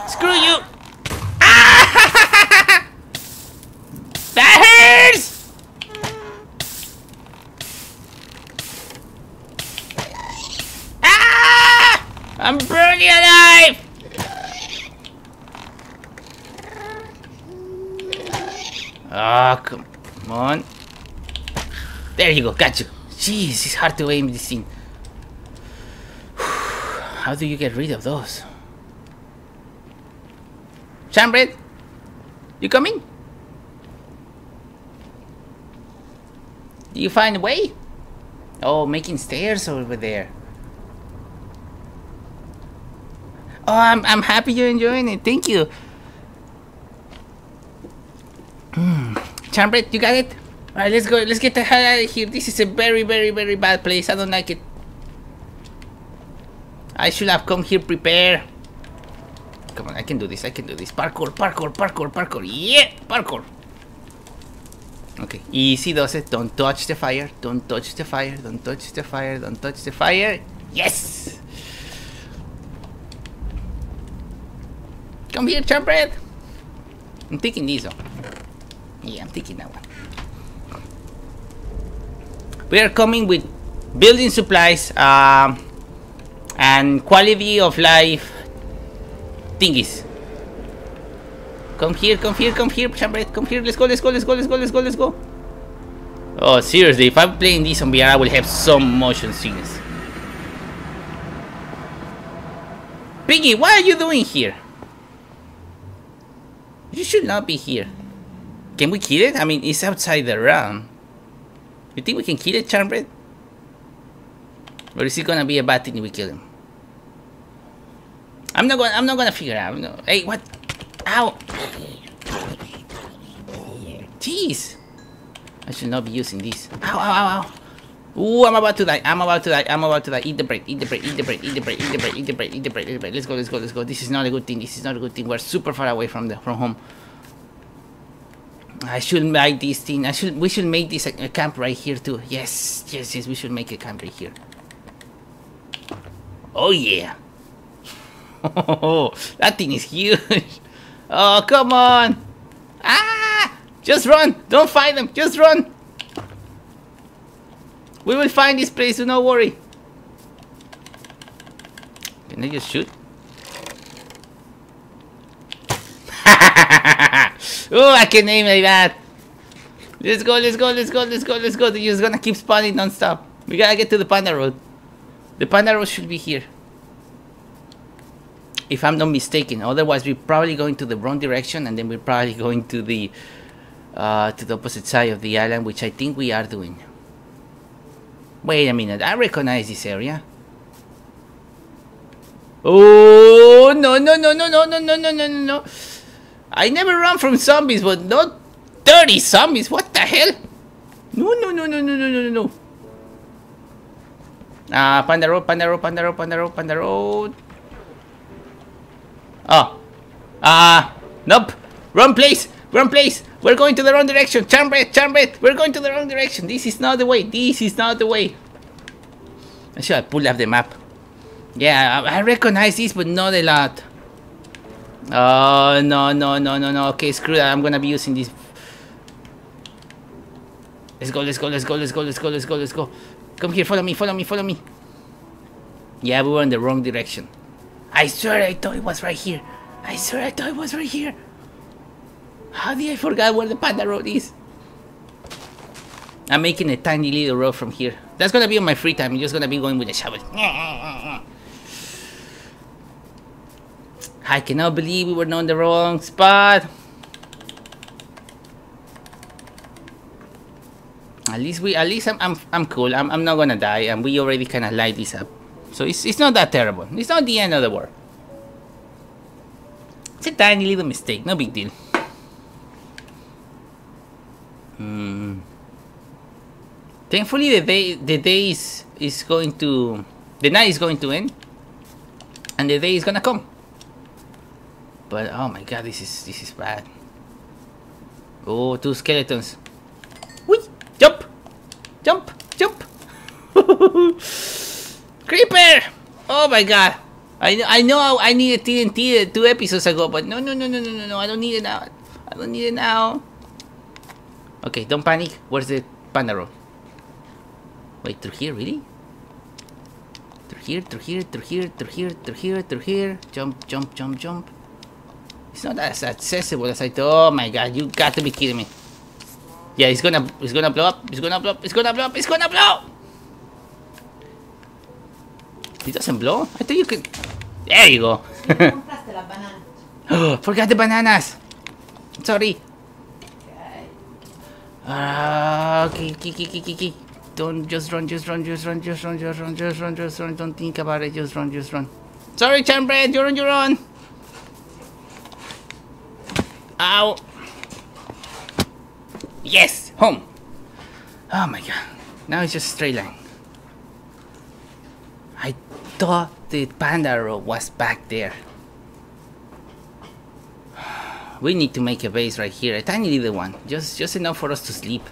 Screw you! Ah! that hurts! Ah! I'm burning alive! Ah, oh, come on. There you go, got you. Jeez, it's hard to aim this thing. How do you get rid of those? Chambred? You coming? Do you find a way? Oh, making stairs over there. Oh, I'm, I'm happy you're enjoying it. Thank you. Hmm. Chambred, you got it? Alright, let's go. Let's get the hell out of here. This is a very, very, very bad place. I don't like it. I should have come here prepared. Come on, I can do this, I can do this. Parkour, parkour, parkour, parkour. Yeah, parkour. Okay, easy does it. Don't touch the fire. Don't touch the fire. Don't touch the fire. Don't touch the fire. Yes! Come here, Chumpred. I'm taking this one. Yeah, I'm taking that one. We are coming with building supplies. Um, and quality of life thingies. Come here, come here, come here, Chambret, come here, let's go, let's go, let's go, let's go, let's go, let's go. Oh, seriously, if I'm playing this on VR, I will have some motion sickness. Piggy, what are you doing here? You should not be here. Can we kill it? I mean, it's outside the realm. You think we can kill it, Charmbred? Or is it gonna be a bad thing if we kill him? I'm not gonna I'm not gonna figure out. No. Hey, what? Ow! Jeez! I should not be using this. Ow! Ow! Ow! Ow! Ooh, I'm about to die. I'm about to die. I'm about to die. Eat the bread. Eat the bread. Eat the bread. Eat the bread. Eat the bread. Eat the bread. Eat the bread. Eat the bread. Let's go. Let's go. Let's go. This is not a good thing. This is not a good thing. We're super far away from the from home. I should make this thing. I should. We should make this a, a camp right here too. Yes. Yes. Yes. We should make a camp right here. Oh yeah. Oh, that thing is huge. Oh, come on. Ah! Just run. Don't find them. Just run. We will find this place, do not worry. Can I just shoot? oh, I can aim like that. Let's go, let's go, let's go, let's go, let's go. They're just gonna keep spawning non-stop. We gotta get to the panda road. The panda road should be here. If I'm not mistaken. Otherwise, we're probably going to the wrong direction and then we're probably going to the uh, to the opposite side of the island, which I think we are doing. Wait a minute, I recognize this area. Oh no no no no no no no no no no no! I never run from zombies, but not dirty zombies. What the hell? No no no no no no no no. Ah, uh, Panda Road, Panda Road, Panda Road, Panda Road, Panda Road. Oh. Ah, uh, nope. Wrong place. Wrong place. We're going to the wrong direction. Chambret, Chambret. We're going to the wrong direction. This is not the way. This is not the way. I should have pulled up the map. Yeah, I, I recognize this, but not a lot. Oh, no, no, no, no, no. Okay, screw that. I'm gonna be using this. Let's go, let's go, let's go, let's go, let's go, let's go, let's go. Come here, follow me, follow me, follow me. Yeah, we were in the wrong direction. I swear I thought it was right here. I swear I thought it was right here. How did I forget where the panda road is? I'm making a tiny little road from here. That's gonna be on my free time. I'm just gonna be going with a shovel. I cannot believe we were not in the wrong spot. At least we, at least I'm, I'm, I'm cool. I'm, I'm not gonna die, and we already kind of light this up, so it's, it's not that terrible. It's not the end of the world. It's a tiny little mistake, no big deal. Hmm. Thankfully, the day the day is, is going to the night is going to end, and the day is gonna come. But oh my god, this is this is bad. Oh, two skeletons. Whee! Jump! Jump! Jump! Creeper! Oh my god! I I know I needed TNT uh, two episodes ago, but no no no no no no no! I don't need it now. I don't need it now. Okay, don't panic. Where's the panda? Wait, through here, really? Through here, through here, through here, through here, through here, through here. Jump, jump, jump, jump. It's not as accessible as I thought. Oh my god, you got to be kidding me. Yeah, it's gonna, it's gonna blow up. It's gonna blow up. It's gonna blow up. It's gonna blow. It doesn't blow. I thought you could. There you go. oh, forgot the bananas. Sorry. Ah, okay, okay, okay, okay, okay. Don't just run, just run, just run, just run, just run, just run, just run. Don't think about it. Just run, just run. Sorry, Chambred, you're on your own. Ow. Yes, home. Oh my god. Now it's just straight line. Thought the panda road was back there. We need to make a base right here, a tiny little one, just just enough for us to sleep.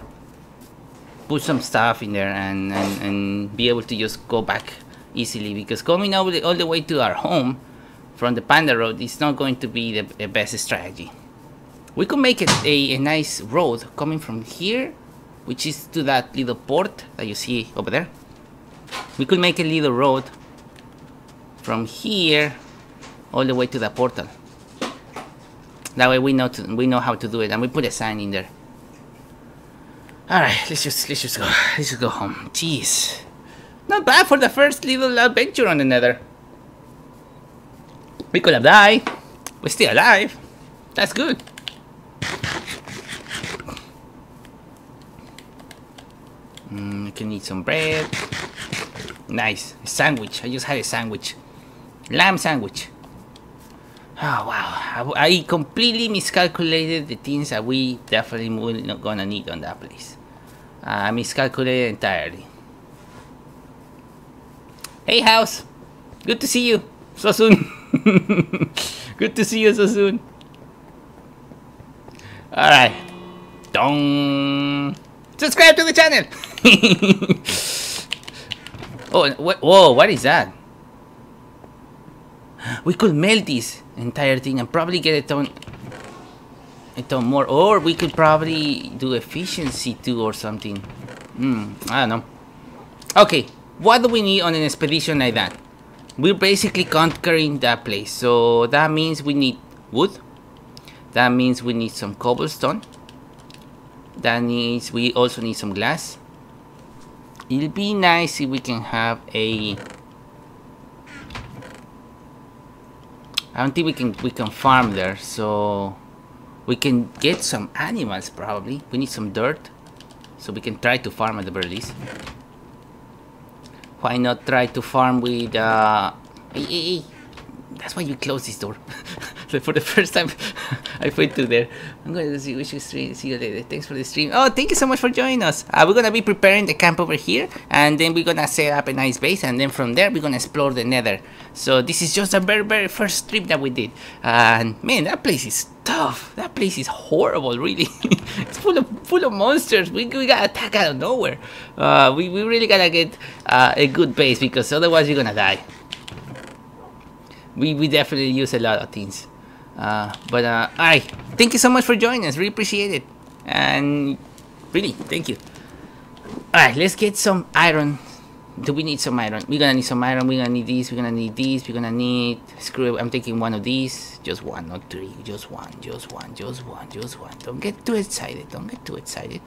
Put some stuff in there and, and, and be able to just go back easily because coming all the, all the way to our home from the Panda Road is not going to be the, the best strategy. We could make it a, a nice road coming from here, which is to that little port that you see over there. We could make a little road from here all the way to the portal. That way we know to, we know how to do it, and we put a sign in there. All right, let's just let's just go let's just go home. Jeez, not bad for the first little adventure on the Nether. We could have died. We're still alive. That's good. Mm, I can eat some bread. Nice. A sandwich. I just had a sandwich. Lamb sandwich. Oh wow, I, I, completely miscalculated the things that we definitely will not gonna need on that place. I miscalculated entirely. Hey house, good to see you so soon. good to see you so soon. Alright. Dong. Subscribe to the channel. oh, wh whoa, what is that? We could melt this entire thing and probably get a ton, a ton more. Or we could probably do efficiency too or something. Hmm, I don't know. Okay, what do we need on an expedition like that? We're basically conquering that place. So that means we need wood. That means we need some cobblestone. That means we also need some glass. It'll be nice if we can have a I don't think we can we can farm there, so we can get some animals probably. We need some dirt, so we can try to farm at the very least. Why not try to farm with? Uh... Hey, hey, hey. That's why you close this door. for the first time, I went to there. I'm going to see which stream. See you later. Thanks for the stream. Oh, thank you so much for joining us. Uh, we're gonna be preparing the camp over here, and then we're gonna set up a nice base, and then from there we're gonna explore the Nether. So this is just a very very first trip that we did, and man, that place is tough. That place is horrible, really. it's full of full of monsters. We, we got attacked out of nowhere. Uh, we we really gotta get uh, a good base because otherwise you're gonna die. We we definitely use a lot of things. Uh, but uh, I thank you so much for joining us. Really appreciate it. And really, thank you. Alright, let's get some iron. Do we need some iron? We're gonna need some iron. We're gonna need these. We're gonna need these. We're gonna need. Screw it. I'm taking one of these. Just one, not three. Just one. Just one. Just one. Just one. Don't get too excited. Don't get too excited.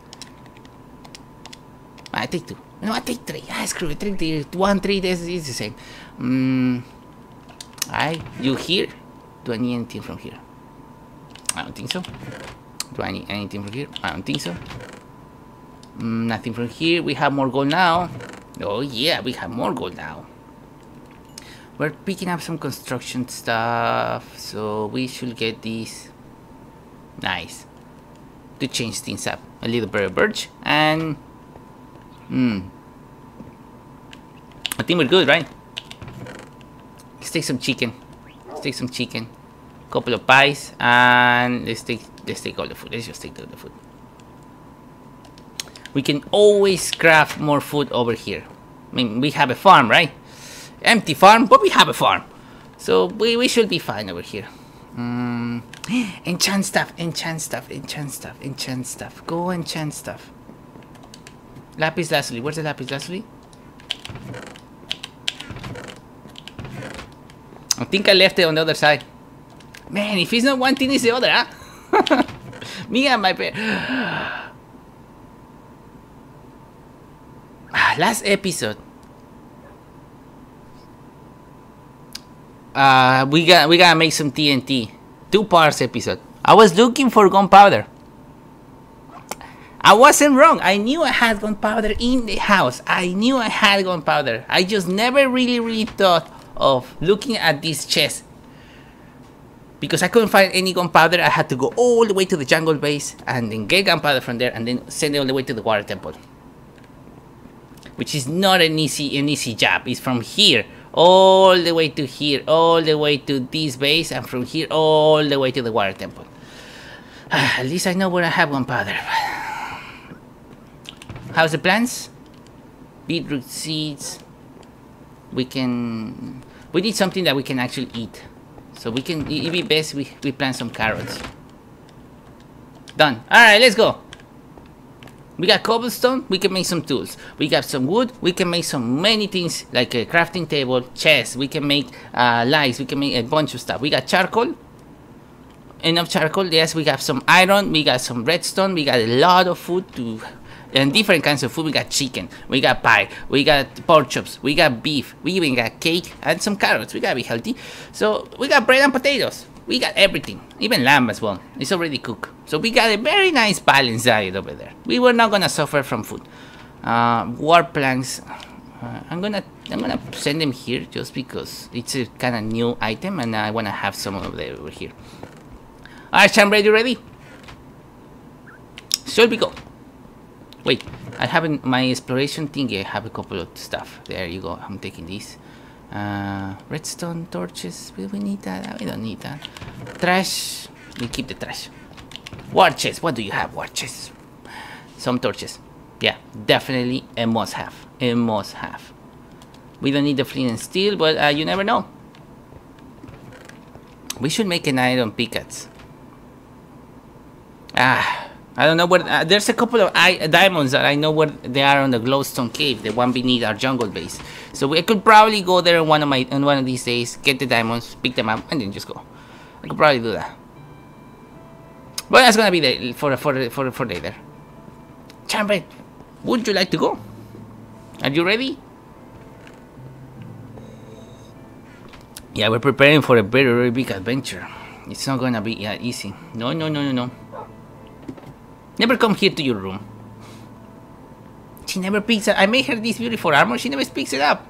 I take two. No, I take three. Ah, screw it. Three, three. One, three. This is the same. Mm. Alright, you here? Do I need anything from here? I don't think so. Do I need anything from here? I don't think so. Mm, nothing from here. We have more gold now. Oh yeah, we have more gold now. We're picking up some construction stuff, so we should get these. Nice. To change things up. A little bit of birch and... Hmm. I think we're good, right? Let's take some chicken. Let's take some chicken. Couple of pies and let's take let's take all the food. Let's just take all the food. We can always craft more food over here. I mean, we have a farm, right? Empty farm, but we have a farm. So we, we should be fine over here. Mm. Enchant stuff, enchant stuff, enchant stuff, enchant stuff. Go enchant stuff. Lapis lazuli. Where's the lapis lazuli? I think I left it on the other side. Man, if it's not one thing, it's the other, huh? Me and my pet. Last episode. Uh, we got we gotta make some TNT. Two parts episode. I was looking for gunpowder. I wasn't wrong. I knew I had gunpowder in the house. I knew I had gunpowder. I just never really, really thought of looking at this chest. Because I couldn't find any gunpowder, I had to go all the way to the jungle base and then get gunpowder from there and then send it all the way to the water temple. Which is not an easy an easy job. It's from here all the way to here, all the way to this base, and from here all the way to the water temple. At least I know where I have gunpowder. How's the plants? Beetroot seeds. We can we need something that we can actually eat. So we can, it'd be best we, we plant some carrots. Done. Alright, let's go. We got cobblestone, we can make some tools. We got some wood, we can make some many things like a crafting table, chest, we can make uh, lights, we can make a bunch of stuff. We got charcoal, enough charcoal, yes, we got some iron, we got some redstone, we got a lot of food to and different kinds of food. We got chicken, we got pie, we got pork chops, we got beef, we even got cake and some carrots. We gotta be healthy. So we got bread and potatoes. We got everything, even lamb as well. It's already cooked. So we got a very nice balanced diet over there. We were not gonna suffer from food. Uh, war planks. Uh, I'm gonna I'm gonna send them here just because it's a kind of new item and I wanna have some of them over here. Alright, Cham, ready? Ready? Should we go? Wait, I have in my exploration thing. I have a couple of stuff. There you go. I'm taking these. Uh, redstone torches. Will we need that? We don't need that. Trash. We keep the trash. War chest. What do you have? War chest. Some torches. Yeah, definitely a must have. A must have. We don't need the flint and steel, but uh, you never know. We should make an iron pickaxe. Ah, I don't know where. Uh, there's a couple of I, diamonds that I know where they are on the glowstone cave, the one beneath our jungle base. So we could probably go there on one of my on one of these days, get the diamonds, pick them up, and then just go. I could probably do that. But that's gonna be the for for for for later. Chamber, would you like to go? Are you ready? Yeah, we're preparing for a very very big adventure. It's not gonna be yeah, easy. No no no no no. Never come here to your room. She never picks up. I made her this beautiful armor. She never picks it up.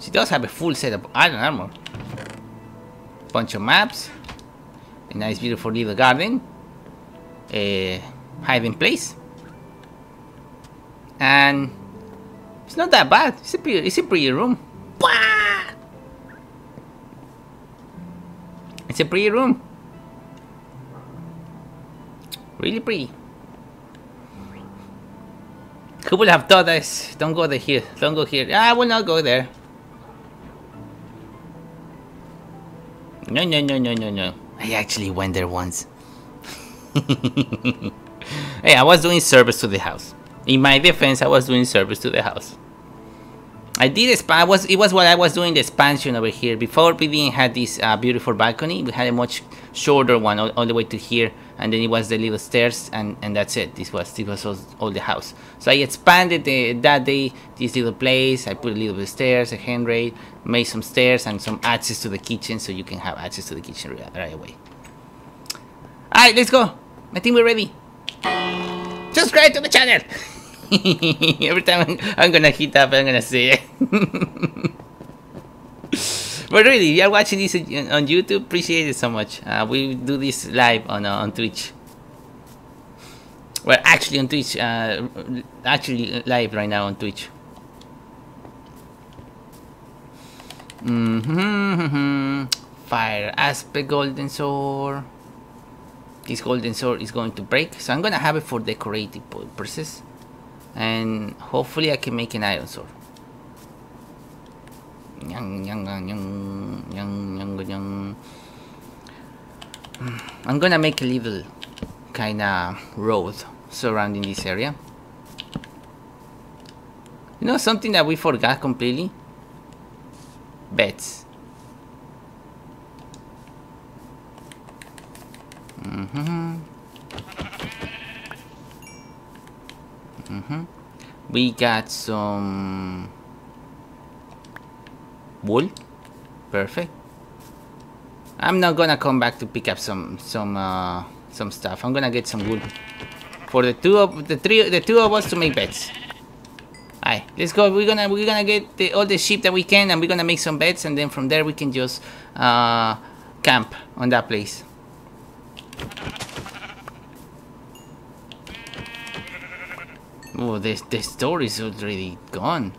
She does have a full set of iron armor. Bunch of maps. A nice, beautiful little garden. A hiding place. And it's not that bad. It's a pretty, it's a pretty room. It's a pretty room. Really pretty. Who would have thought this? Don't go there here. Don't go here. I will not go there. No, no, no, no, no, no. I actually went there once. hey, I was doing service to the house. In my defense, I was doing service to the house. I did expand. Was it was what I was doing the expansion over here. Before we didn't have this uh, beautiful balcony. We had a much shorter one all, all, the way to here, and then it was the little stairs, and and that's it. This was this was all, all the house. So I expanded the, that day this little place. I put a little bit of stairs, a handrail, made some stairs, and some access to the kitchen, so you can have access to the kitchen right, right away. All right, let's go. I think we're ready. Subscribe to the channel. Every time I'm, I'm, gonna hit up, I'm gonna say it. but really, if you're watching this on YouTube, appreciate it so much. Uh, we do this live on uh, on Twitch. Well, actually on Twitch, uh, actually live right now on Twitch. Mm -hmm. Fire aspect golden sword. This golden sword is going to break, so I'm gonna have it for decorative purposes and hopefully I can make an iron sword. I'm gonna make a little kinda road surrounding this area. You know something that we forgot completely? Beds. Mm-hmm. Mm -hmm. We got some wool. Perfect. I'm not gonna come back to pick up some some uh, some stuff. I'm gonna get some wool for the two of the three the two of us to make beds. Alright, let's go. We're gonna we're gonna get the, all the sheep that we can, and we're gonna make some beds, and then from there we can just uh, camp on that place. Oh, the, the is already gone.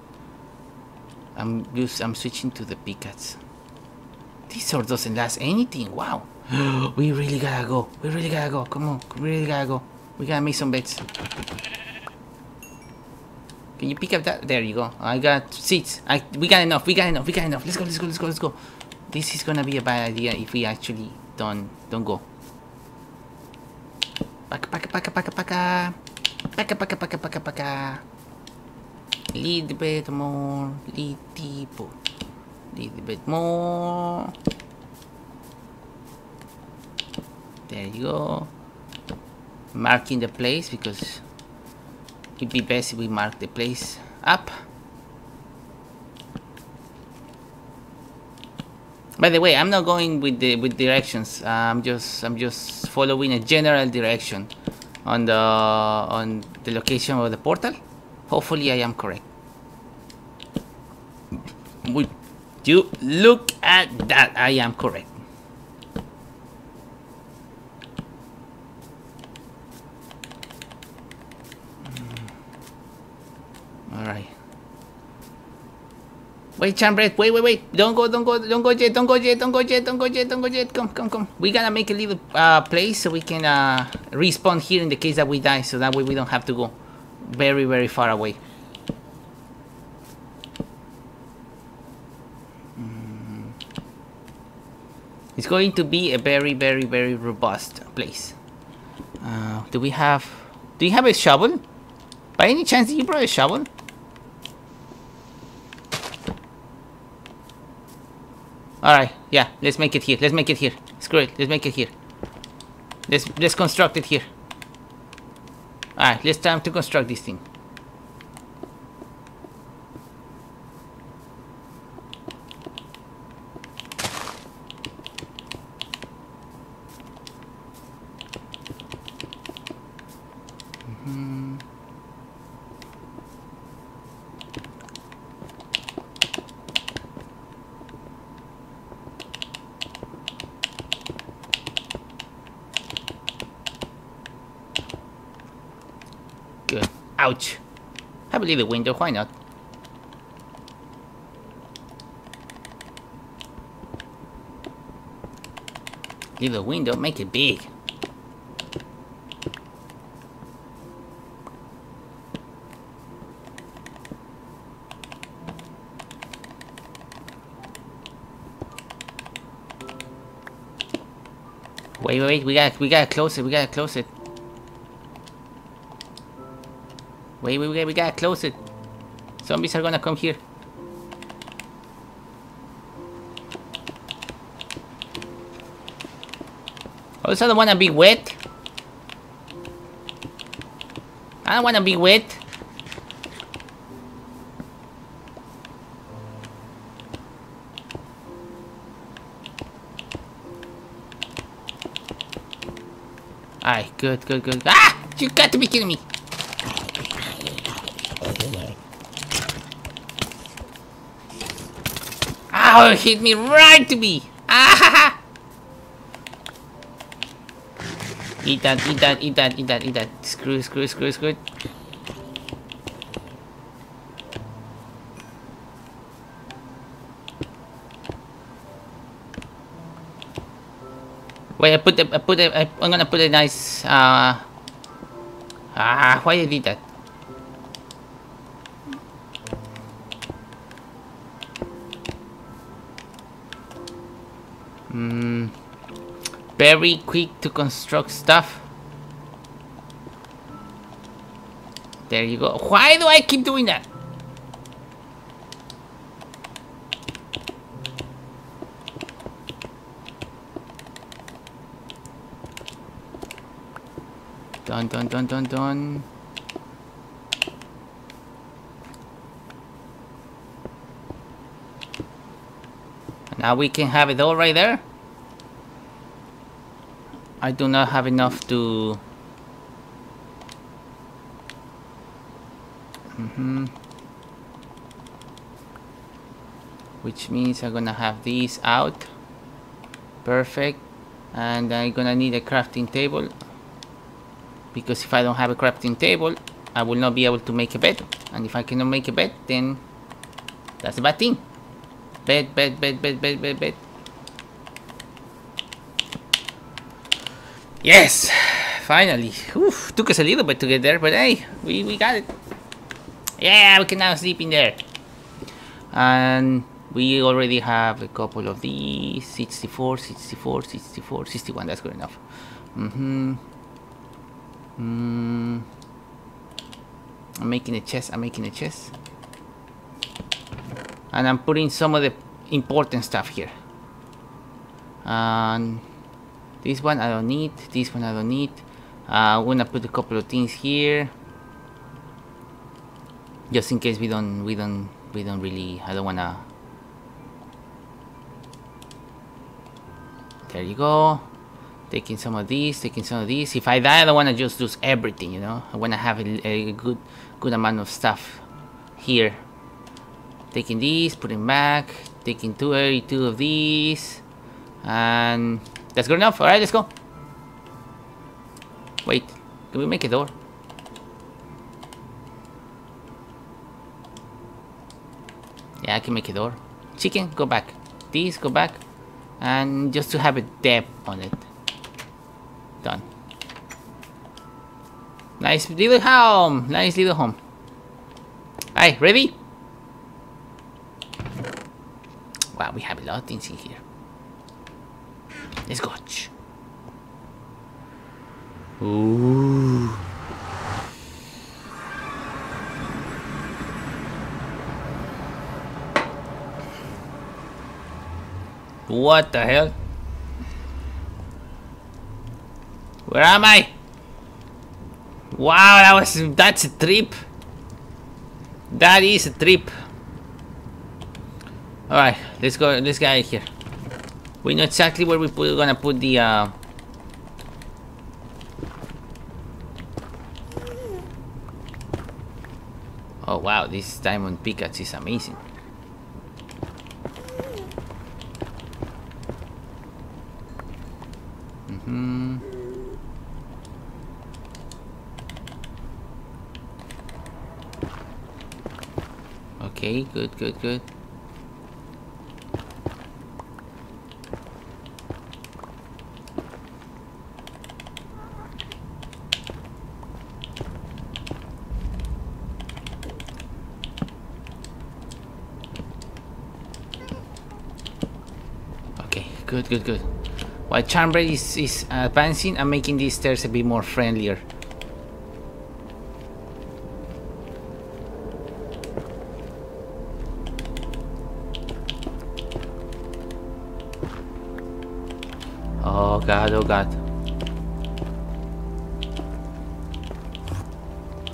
I'm just, I'm switching to the pickaxe. This sword doesn't last anything. Wow. we really gotta go. We really gotta go. Come on. We really gotta go. We gotta make some bets. Can you pick up that? There you go. I got seats. I we got enough. We got enough. We got enough. Let's go. Let's go. Let's go. Let's go. This is gonna be a bad idea if we actually don't don't go. Paka paka paka paka paka. Paka, paka, paka, paka, paka. Little bit more. Little bit. Little bit more. There you go. Marking the place because it'd be best if we mark the place up. By the way, I'm not going with the with directions. I'm just I'm just following a general direction on the on the location of the portal. Hopefully I am correct. Would you look at that? I am correct. Mm. Alright. Wait, Chambret, wait, wait, wait. Don't go, don't go, don't go yet, don't go yet, don't go yet, don't go yet, don't go yet. Come, come, come. We gotta make a little uh, place so we can uh, respawn here in the case that we die, so that way we don't have to go very, very far away. Mm. It's going to be a very, very, very robust place. Uh, do we have... Do you have a shovel? By any chance, did you brought a shovel? Alright, yeah, let's make it here. Let's make it here. Screw it, let's make it here. Let's, let's construct it here. Alright, let's time to construct this thing. Good. Uh, ouch. Have little window, why not? Little window, make it big. Wait, wait, wait, we gotta, we gotta close it, we gotta close it. Wait, wait, wait, we gotta close it. Zombies are gonna come here. Also, I don't wanna be wet. I don't wanna be wet. Alright, good, good, good. Ah! You got to be kidding me! It hit me right to me! Ah! Eat that, eat that, eat that, eat that, eat that. Screw, screw, screw, screw. Wait, I put the, I put the, I, I'm gonna put a nice, uh... Ah, why I did that? Very quick to construct stuff. There you go. Why do I keep doing that? Dun dun dun dun dun. Now we can have it all right there. I do not have enough to... Mm -hmm. Which means I'm gonna have these out. Perfect. And I'm gonna need a crafting table. Because if I don't have a crafting table, I will not be able to make a bed. And if I cannot make a bed, then that's a bad thing. Bed, bed, bed, bed, bed, bed, bed. Yes! Finally. Oof, took us a little bit to get there, but hey, we, we got it. Yeah, we can now sleep in there. And we already have a couple of these. 64, 64, 64, 61. That's good enough. Mm-hmm. Mm. I'm making a chest. I'm making a chest. And I'm putting some of the important stuff here. And this one I don't need. This one I don't need. Uh, I'm gonna put a couple of things here, just in case we don't, we don't, we don't really. I don't wanna. There you go. Taking some of these, taking some of these. If I die, I don't wanna just lose everything. You know, I wanna have a, a good, good amount of stuff here. Taking these, putting back. Taking two, two of these, and that's good enough. Alright, let's go. Wait, can we make a door? Yeah, I can make a door. Chicken, go back. These, go back. And just to have a dab on it. Done. Nice little home. Nice little home. Alright, ready? Wow, we have a lot of things in here. Let's go. Ooh. What the hell? Where am I? Wow, that was that's a trip. That is a trip. Let's go let's get out of here. We know exactly where we we're gonna put the uh Oh wow, this diamond pickaxe is amazing. Mm-hmm. Okay, good, good, good. Okay, good, good, good. While Chamber is, is advancing, I'm making these stairs a bit more friendlier. Oh god, oh god.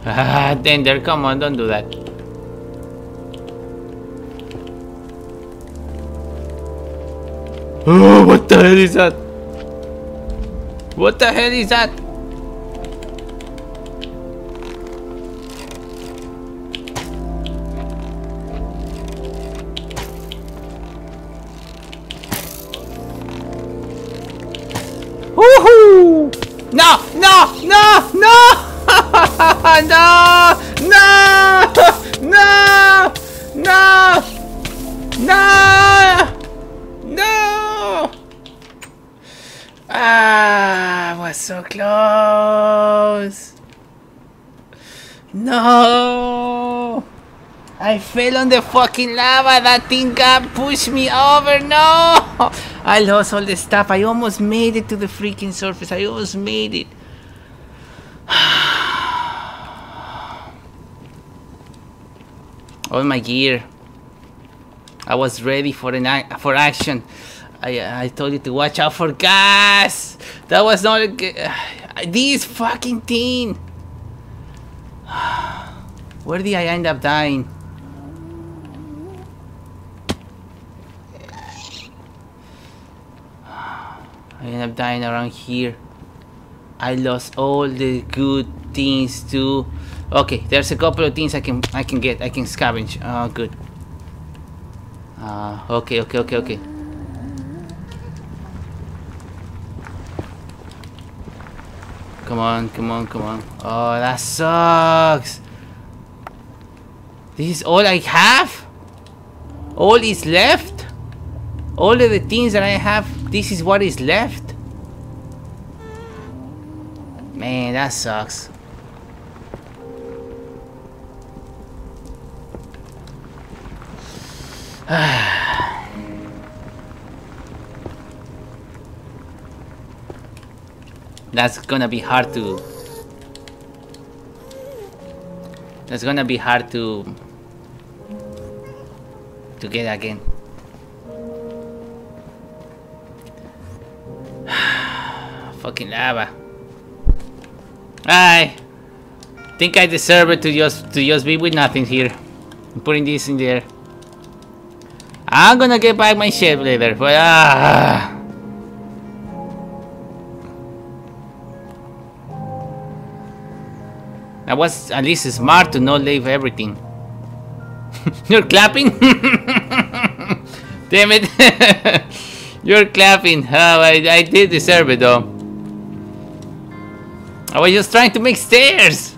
Ah, Tender, come on, don't do that. Hell is that? What the hell is that? Woohoo! No, no, no, no! no! So close. No! I fell on the fucking lava. That thing got pushed me over. No! I lost all the stuff. I almost made it to the freaking surface. I almost made it. all my gear. I was ready for an for action. I I told you to watch out for gas. That was not a g- this fucking thing. Where did I end up dying? I end up dying around here. I lost all the good things too. Okay, there's a couple of things I can I can get. I can scavenge. Oh, good. Uh, okay, okay, okay, okay. Come on, come on, come on. Oh, that sucks. This is all I have? All is left? All of the things that I have, this is what is left? Man, that sucks. Ah. That's gonna be hard to... That's gonna be hard to... To get again. Fucking lava. I think I deserve it to just to just be with nothing here. I'm putting this in there. I'm gonna get back my ship later, but ah. I was at least smart to not leave everything. You're clapping? Damn it. You're clapping. Oh, I, I did deserve it though. I was just trying to make stairs.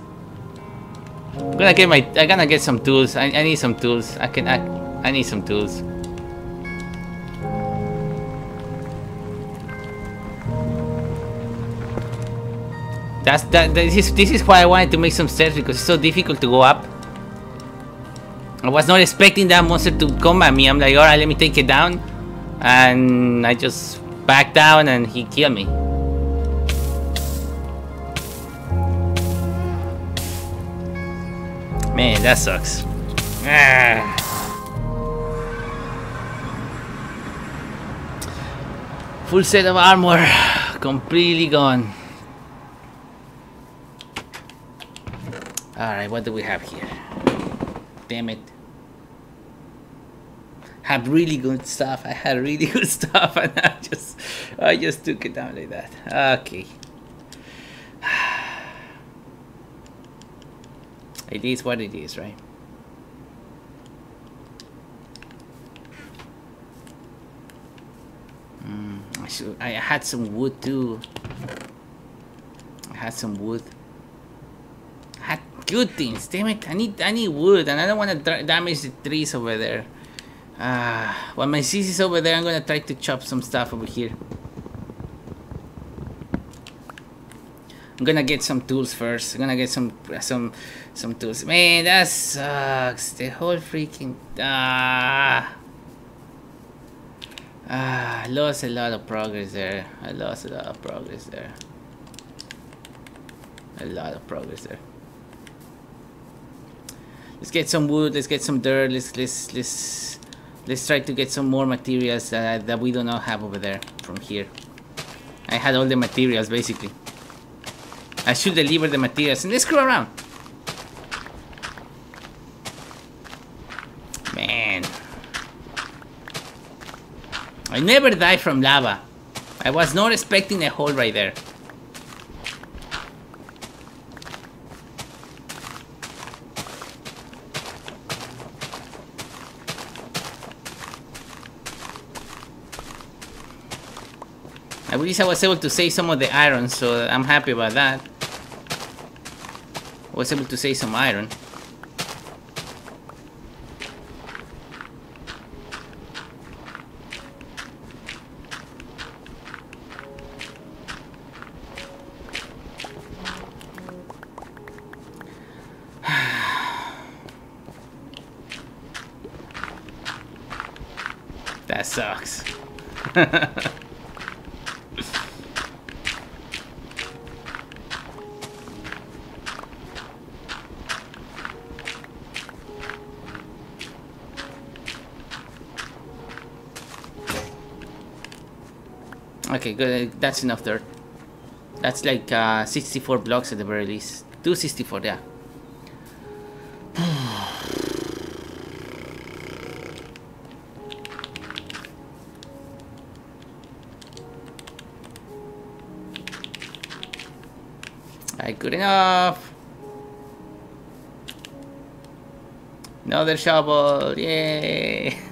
I'm gonna get my. I'm gonna get some tools. I, I need some tools. I can. I, I need some tools. That's that. This is this is why I wanted to make some stairs because it's so difficult to go up. I was not expecting that monster to come at me. I'm like, alright, let me take it down, and I just back down and he killed me. Man, that sucks. Ah. Full set of armor, completely gone. Alright, what do we have here? Damn it. Have really good stuff. I had really good stuff and I just I just took it down like that. Okay. It is what it is, right? Mm, I should. I had some wood too. I had some wood. Good things. Damn it! I need. I need wood, and I don't want to damage the trees over there. Ah, uh, while my is over there, I'm gonna try to chop some stuff over here. I'm gonna get some tools first. I'm gonna get some some some tools. Man, that sucks. The whole freaking ah. Ah, I lost a lot of progress there. I lost a lot of progress there. A lot of progress there. Let's get some wood. Let's get some dirt. Let's let's let's let's try to get some more materials that that we do not have over there from here. I had all the materials basically. I should deliver the materials and let's screw around. Man I never die from lava. I was not expecting a hole right there. At least I was able to save some of the iron, so I'm happy about that. I was able to save some iron. okay, good. That's enough dirt. That's like uh, 64 blocks at the very least. 264, yeah. Alright, good enough. Another shovel, yay!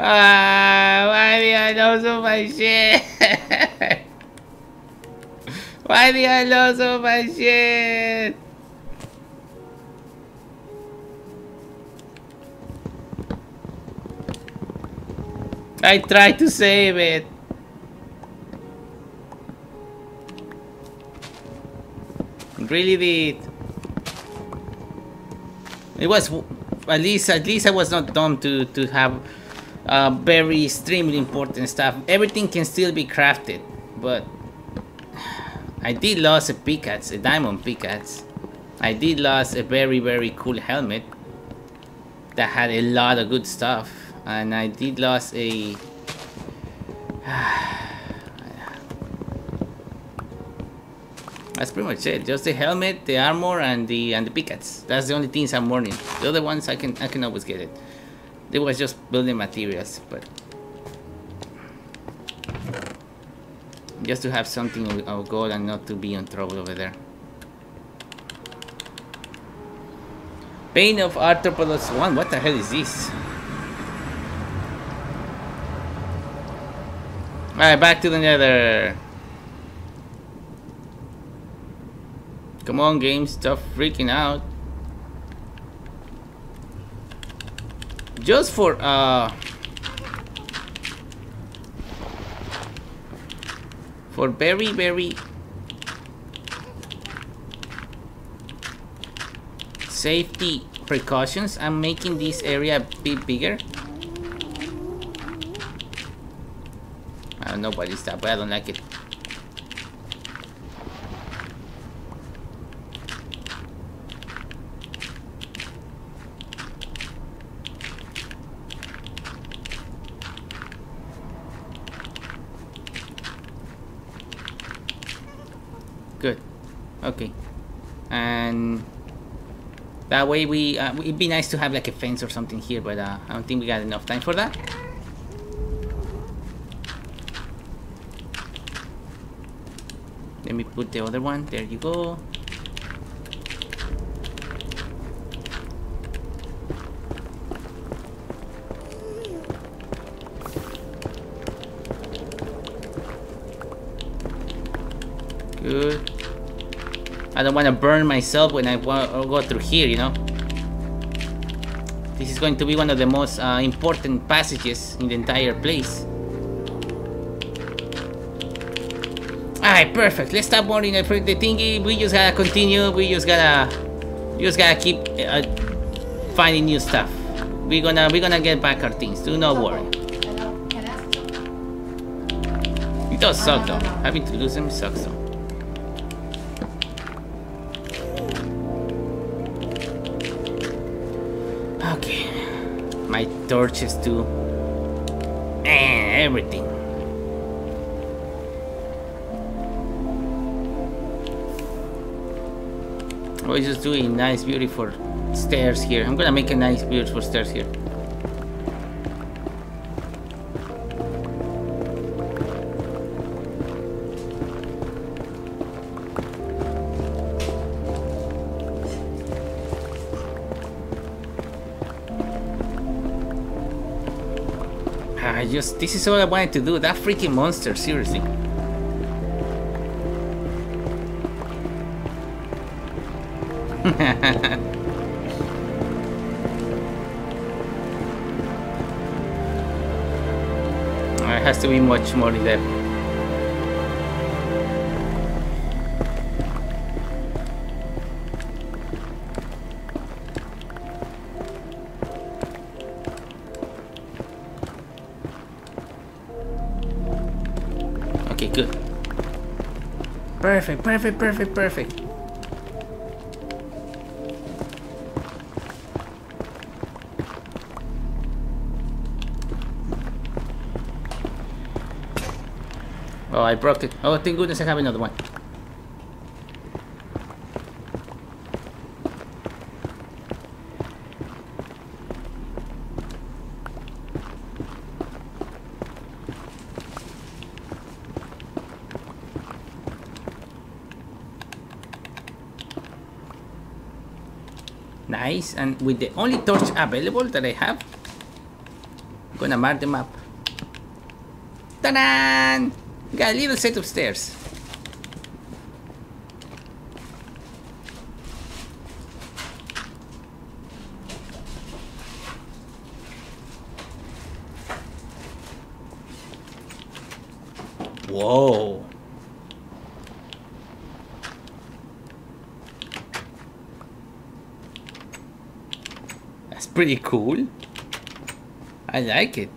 ah, why did I lose all my shit? why did I lose all my shit? I tried to save it. really did. It was at least at least I was not dumb to to have uh, very extremely important stuff. Everything can still be crafted, but I did lose a pickaxe, a diamond pickaxe. I did lose a very very cool helmet that had a lot of good stuff, and I did lose a. That's pretty much it. Just the helmet, the armor, and the and the pickaxe. That's the only things I'm mourning. The other ones I can I can always get it. They was just building materials, but just to have something of gold and not to be in trouble over there. Bane of Arthropods 1. What the hell is this? Alright, back to the nether. Come on, game, stop freaking out. Just for, uh... For very, very... Safety precautions, I'm making this area a bit bigger. I don't know what is that, but I don't like it. Good. Okay. And that way we, uh, it'd be nice to have like a fence or something here, but uh, I don't think we got enough time for that. Let me put the other one. There you go. Good. I don't want to burn myself when I go through here, you know. This is going to be one of the most uh, important passages in the entire place. Alright, perfect. Let's stop worrying the thingy. We just gotta continue. We just gotta, we just gotta keep uh, finding new stuff. We're gonna, we're gonna get back our things. Do not worry. It does suck though. Having to lose them sucks though. Torches too, and eh, everything. We're just doing nice, beautiful stairs here. I'm gonna make a nice, beautiful stairs here. Just, this is all I wanted to do. That freaking monster, seriously. it has to be much more in depth. Perfect, perfect, perfect, perfect. Oh, I broke it. Oh, thank goodness I have another one. Nice, and with the only torch available that I have, I'm gonna mark them up. Ta-da! Got a little set of stairs. Whoa. That's pretty cool. I like it.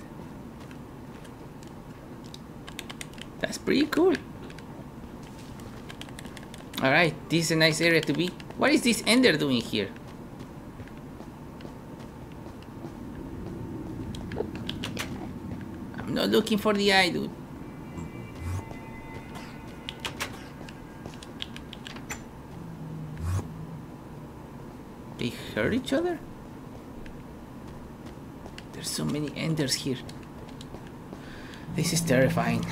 That's pretty cool. Alright, this is a nice area to be. What is this ender doing here? I'm not looking for the eye, dude. They hurt each other? So many enders here. This is terrifying.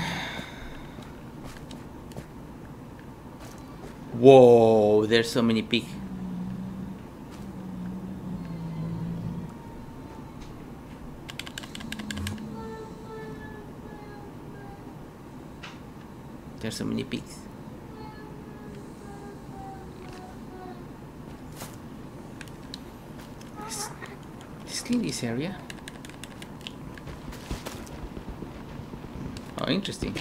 Whoa, there's so many pigs. There's so many pigs. Let's clean this area. Interesting.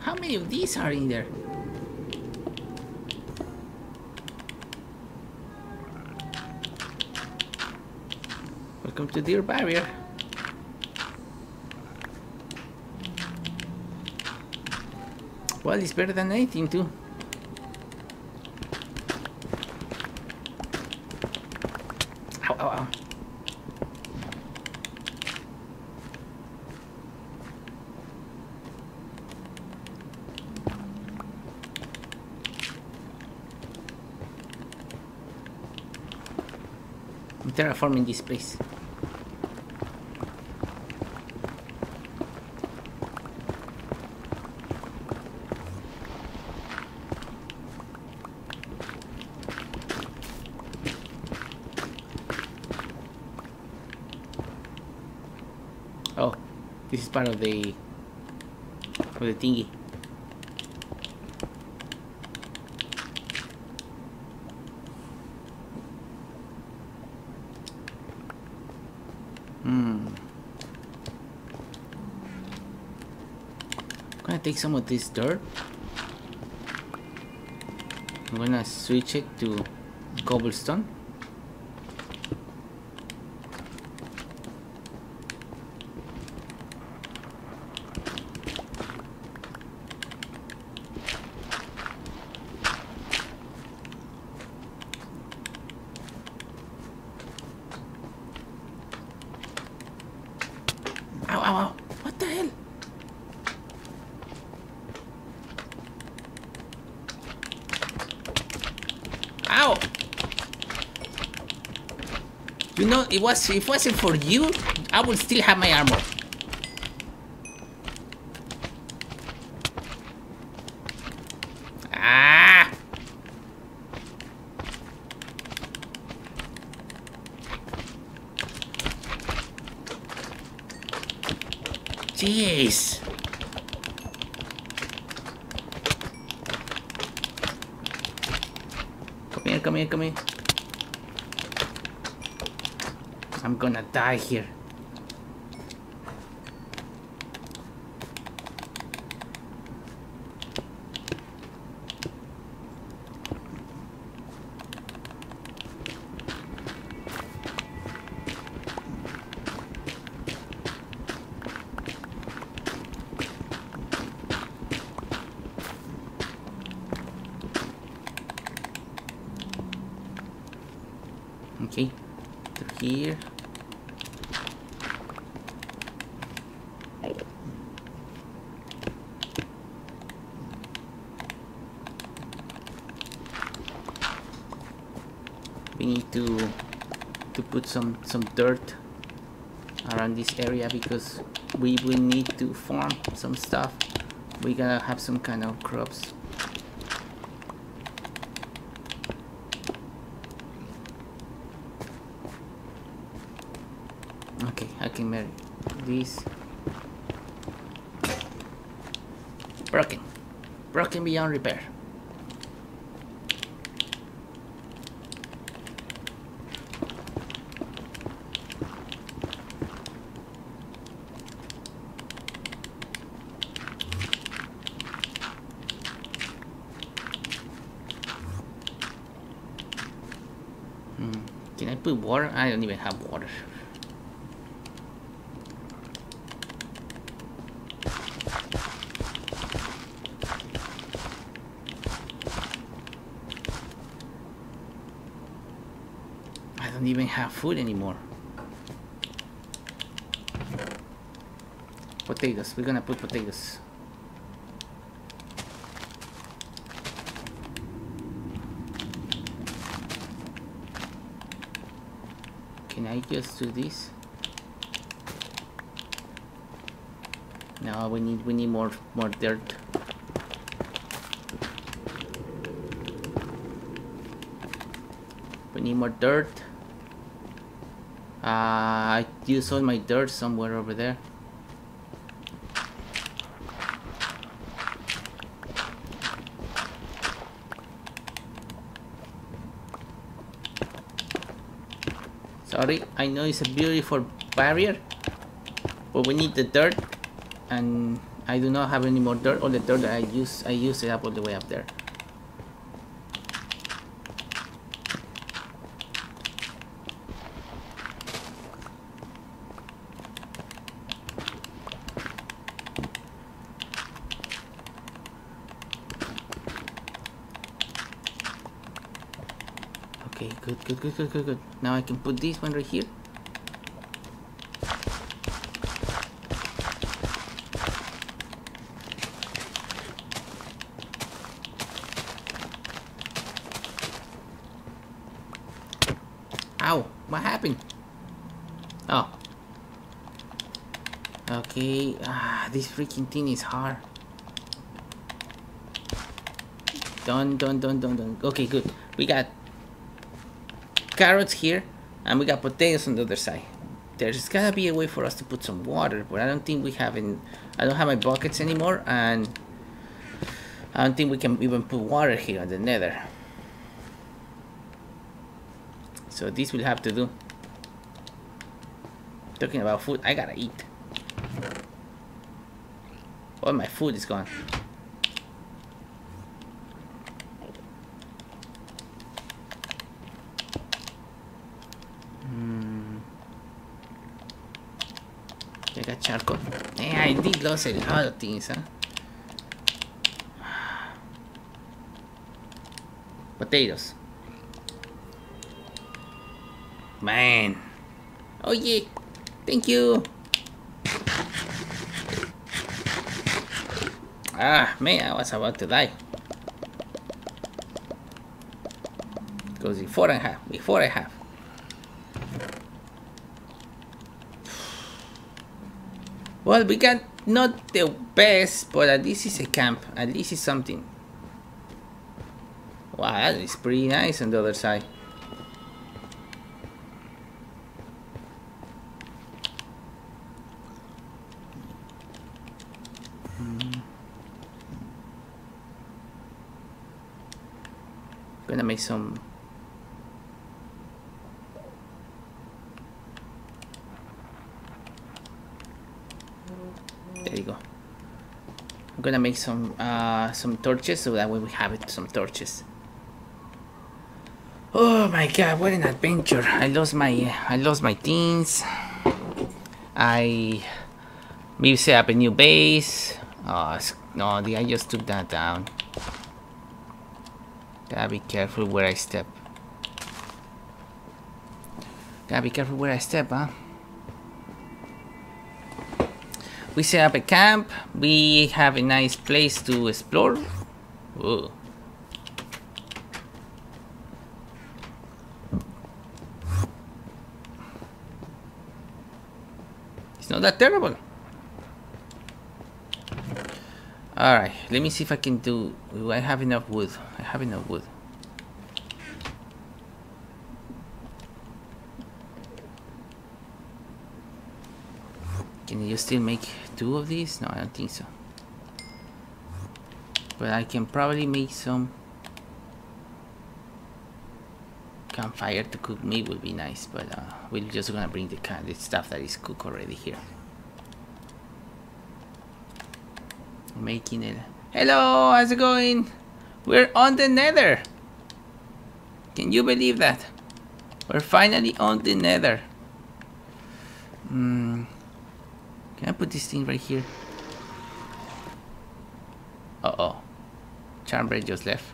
How many of these are in there? Welcome to Deer Barrier. Well, it's better than anything too. Ow, ow, ow. I'm terraforming this place. Oh, this is part of the of the thingy. Hmm. I'm gonna take some of this dirt. I'm gonna switch it to cobblestone. Ow, ow, ow. What the hell? Ow! You know, it was if it wasn't for you, I would still have my armor. Ah! Jeez. Come here, come here, come here. I'm gonna die here. Okay, through here. We need to to put some dirt around this area because we will need to farm some stuff. We gotta have some kind of crops. Okay, I can marry this. Broken. Broken beyond repair. Hmm. Can I put water? I don't even have water. I don't even have food anymore. Potatoes. We're gonna put potatoes. Can I just do this? now we need we need more more dirt. We need more dirt. Uh, I used all my dirt somewhere over there. Sorry, I know it's a beautiful barrier, but we need the dirt, and I do not have any more dirt. All the dirt that I use, I use it up all the way up there. Okay, good, good, good, good. Now I can put this one right here. Ow, what happened? Oh. Okay, ah, this freaking thing is hard. Done, done, done, done, done. Okay, good. We got carrots here, and we got potatoes on the other side. There's gotta be a way for us to put some water, but I don't think we have in. I don't have my buckets anymore, and I don't think we can even put water here on the nether. So this will have to do. Talking about food, I gotta eat. All my food is gone. Hmm. I got charcoal. Yeah, Lose a lot of things, huh? Potatoes. Man. Oh yeah. Thank you. Ah, man, I was about to die. Because before I have, before I have. Well, we got not the best, but at least it's a camp. At least it's something. Wow, that is pretty nice on the other side. Gonna make some There you go. I'm gonna make some uh, some torches so that way we have it some torches. Oh my god, what an adventure! I lost my I lost my things. I maybe set up a new base. Oh no, I just took that down. Gotta be careful where I step. Gotta be careful where I step, huh? We set up a camp. We have a nice place to explore. It's not that terrible. Alright, let me see if I can do... Do I have enough wood? I have enough wood. Can you still make two of these? No, I don't think so. But I can probably make some campfire to cook meat would be nice, but uh, we're just gonna bring the, stuff that is cooked already here. Making it. Hello, how's it going? We're on the nether. Can you believe that? We're finally on the nether. Hmm. Can I put this thing right here? Uh-oh. Charmbread just left.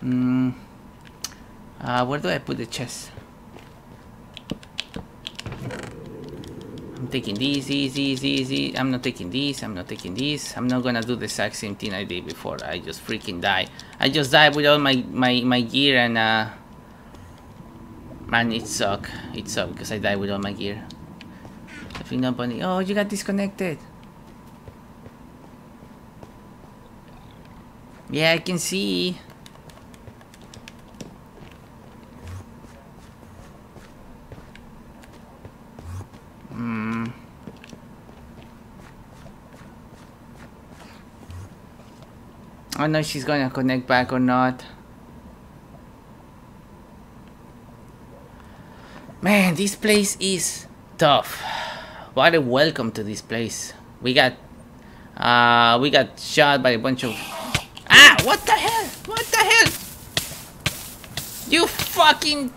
Hmm. Uh, where do I put the chest? I'm taking these, these, these, these, these. I'm not taking these. I'm not taking these. I'm not gonna do the exact same thing I did before. I just freaking die. I just died with all my, my, my gear and uh, Man, it suck. It suck because I died with all my gear. I think nobody. Oh, you got disconnected. Yeah, I can see. Hmm. I don't know if she's gonna connect back or not. Man, this place is tough. What a welcome to this place. We got uh we got shot by a bunch of Ah what the hell? What the hell? You fucking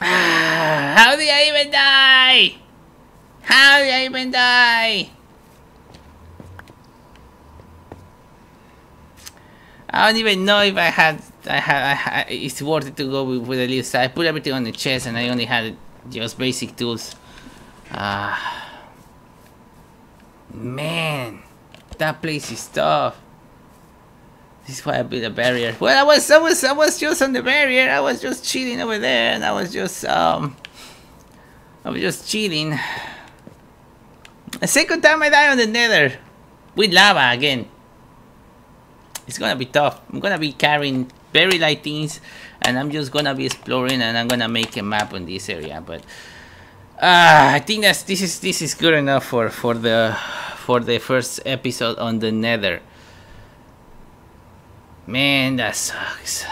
Ah, how did I even die? How did I even die? I don't even know if I had, I had, I had it's worth it to go with, with the little side. I put everything on the chest and I only had just basic tools. Ah, man, that place is tough. This is why I built a barrier. Well, I was, I was, I was just on the barrier. I was just chilling over there, and I was just, um, I was just chilling. A second time I die on the Nether with lava again. It's gonna be tough. I'm gonna be carrying very light things, and I'm just gonna be exploring, and I'm gonna make a map on this area. But uh, I think that's this is this is good enough for for the for the first episode on the Nether. Man, that sucks.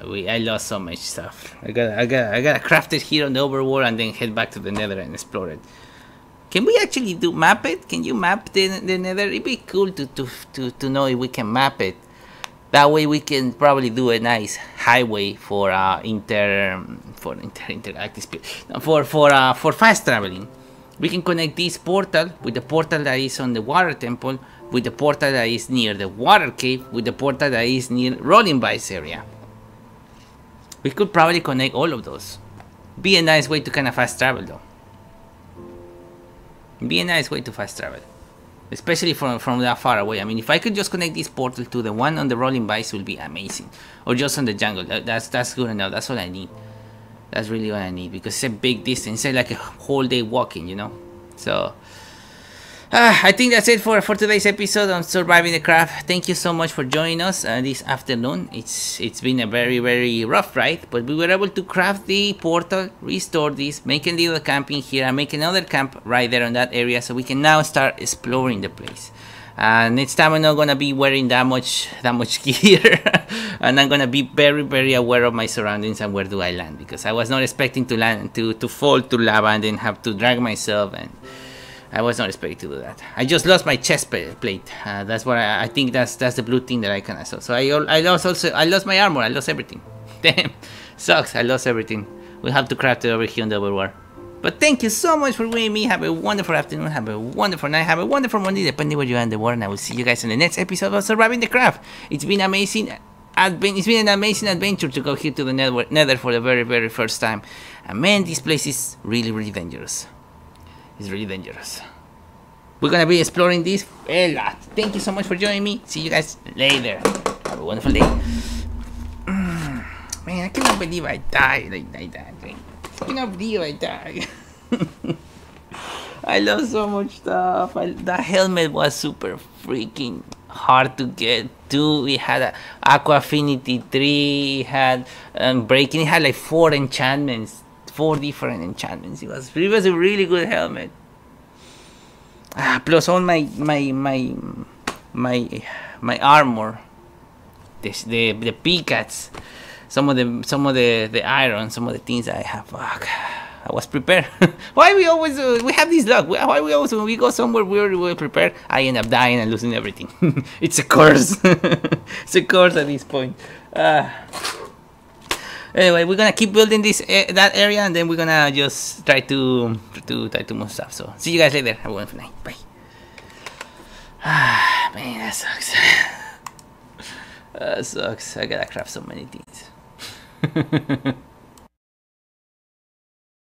We I lost so much stuff. I got I got I got to craft it here on the overworld and then head back to the Nether and explore it. Can we actually do map it? Can you map the, the Nether? It'd be cool to, to to to know if we can map it. That way we can probably do a nice highway for uh inter for inter interactive speed for for uh for fast traveling. We can connect this portal with the portal that is on the water temple with the portal that is near the water cave with the portal that is near Rolling Bice area. We could probably connect all of those. Be a nice way to kind of fast travel though. Be a nice way to fast travel. Especially from, from that far away. I mean, if I could just connect this portal to the one on the Rolling Bice, would be amazing. Or just on the jungle. That, that's that's good enough. That's all I need. That's really what I need because it's a big distance. It's like a whole day walking, you know. So uh, I think that's it for, for today's episode on Surviving the Craft. Thank you so much for joining us uh, this afternoon. It's It's been a very, very rough ride, but we were able to craft the portal, restore this, make a little camping here, and make another camp right there on that area so we can now start exploring the place. Uh, next time I'm not gonna be wearing that much that much gear, and I'm gonna be very very aware of my surroundings and where do I land because I was not expecting to land to to fall to lava and then have to drag myself and I was not expecting to do that. I just lost my chest plate. Uh, that's what I, I, think. That's that's the blue thing that I can. So so I I lost also I lost my armor. I lost everything. Damn, sucks. I lost everything. We'll have to craft it over here in the war. But thank you so much for joining me. Have a wonderful afternoon. Have a wonderful night. Have a wonderful morning, depending where you are in the world. And I will see you guys in the next episode of Surviving the Craft. It's been amazing. It's been an amazing adventure to go here to the Nether for the very, very first time. And man, this place is really, really dangerous. It's really dangerous. We're gonna be exploring this a lot. Thank you so much for joining me. See you guys later. Have a wonderful day. Mm, man, I cannot believe I died like, that. I cannot believe I died. I love so much stuff. I, helmet was super freaking hard to get to. We had a Aqua Affinity 3, it had um, Breaking, it had like four enchantments four different enchantments. It was it was a really good helmet. Ah, plus all my my my my my armor, the the the pickaxe, some of the some of the the iron, some of the things I have. Fuck. I was prepared. why we always uh, we have this luck? Why we always when we go somewhere we're well prepared? I end up dying and losing everything. it's a curse. it's a curse at this point. Uh, anyway we're gonna keep building this uh, that area and then we're gonna just try to to try to move stuff. So see you guys later. Have a wonderful night. Bye. Ah man that sucks. That sucks. I gotta craft so many things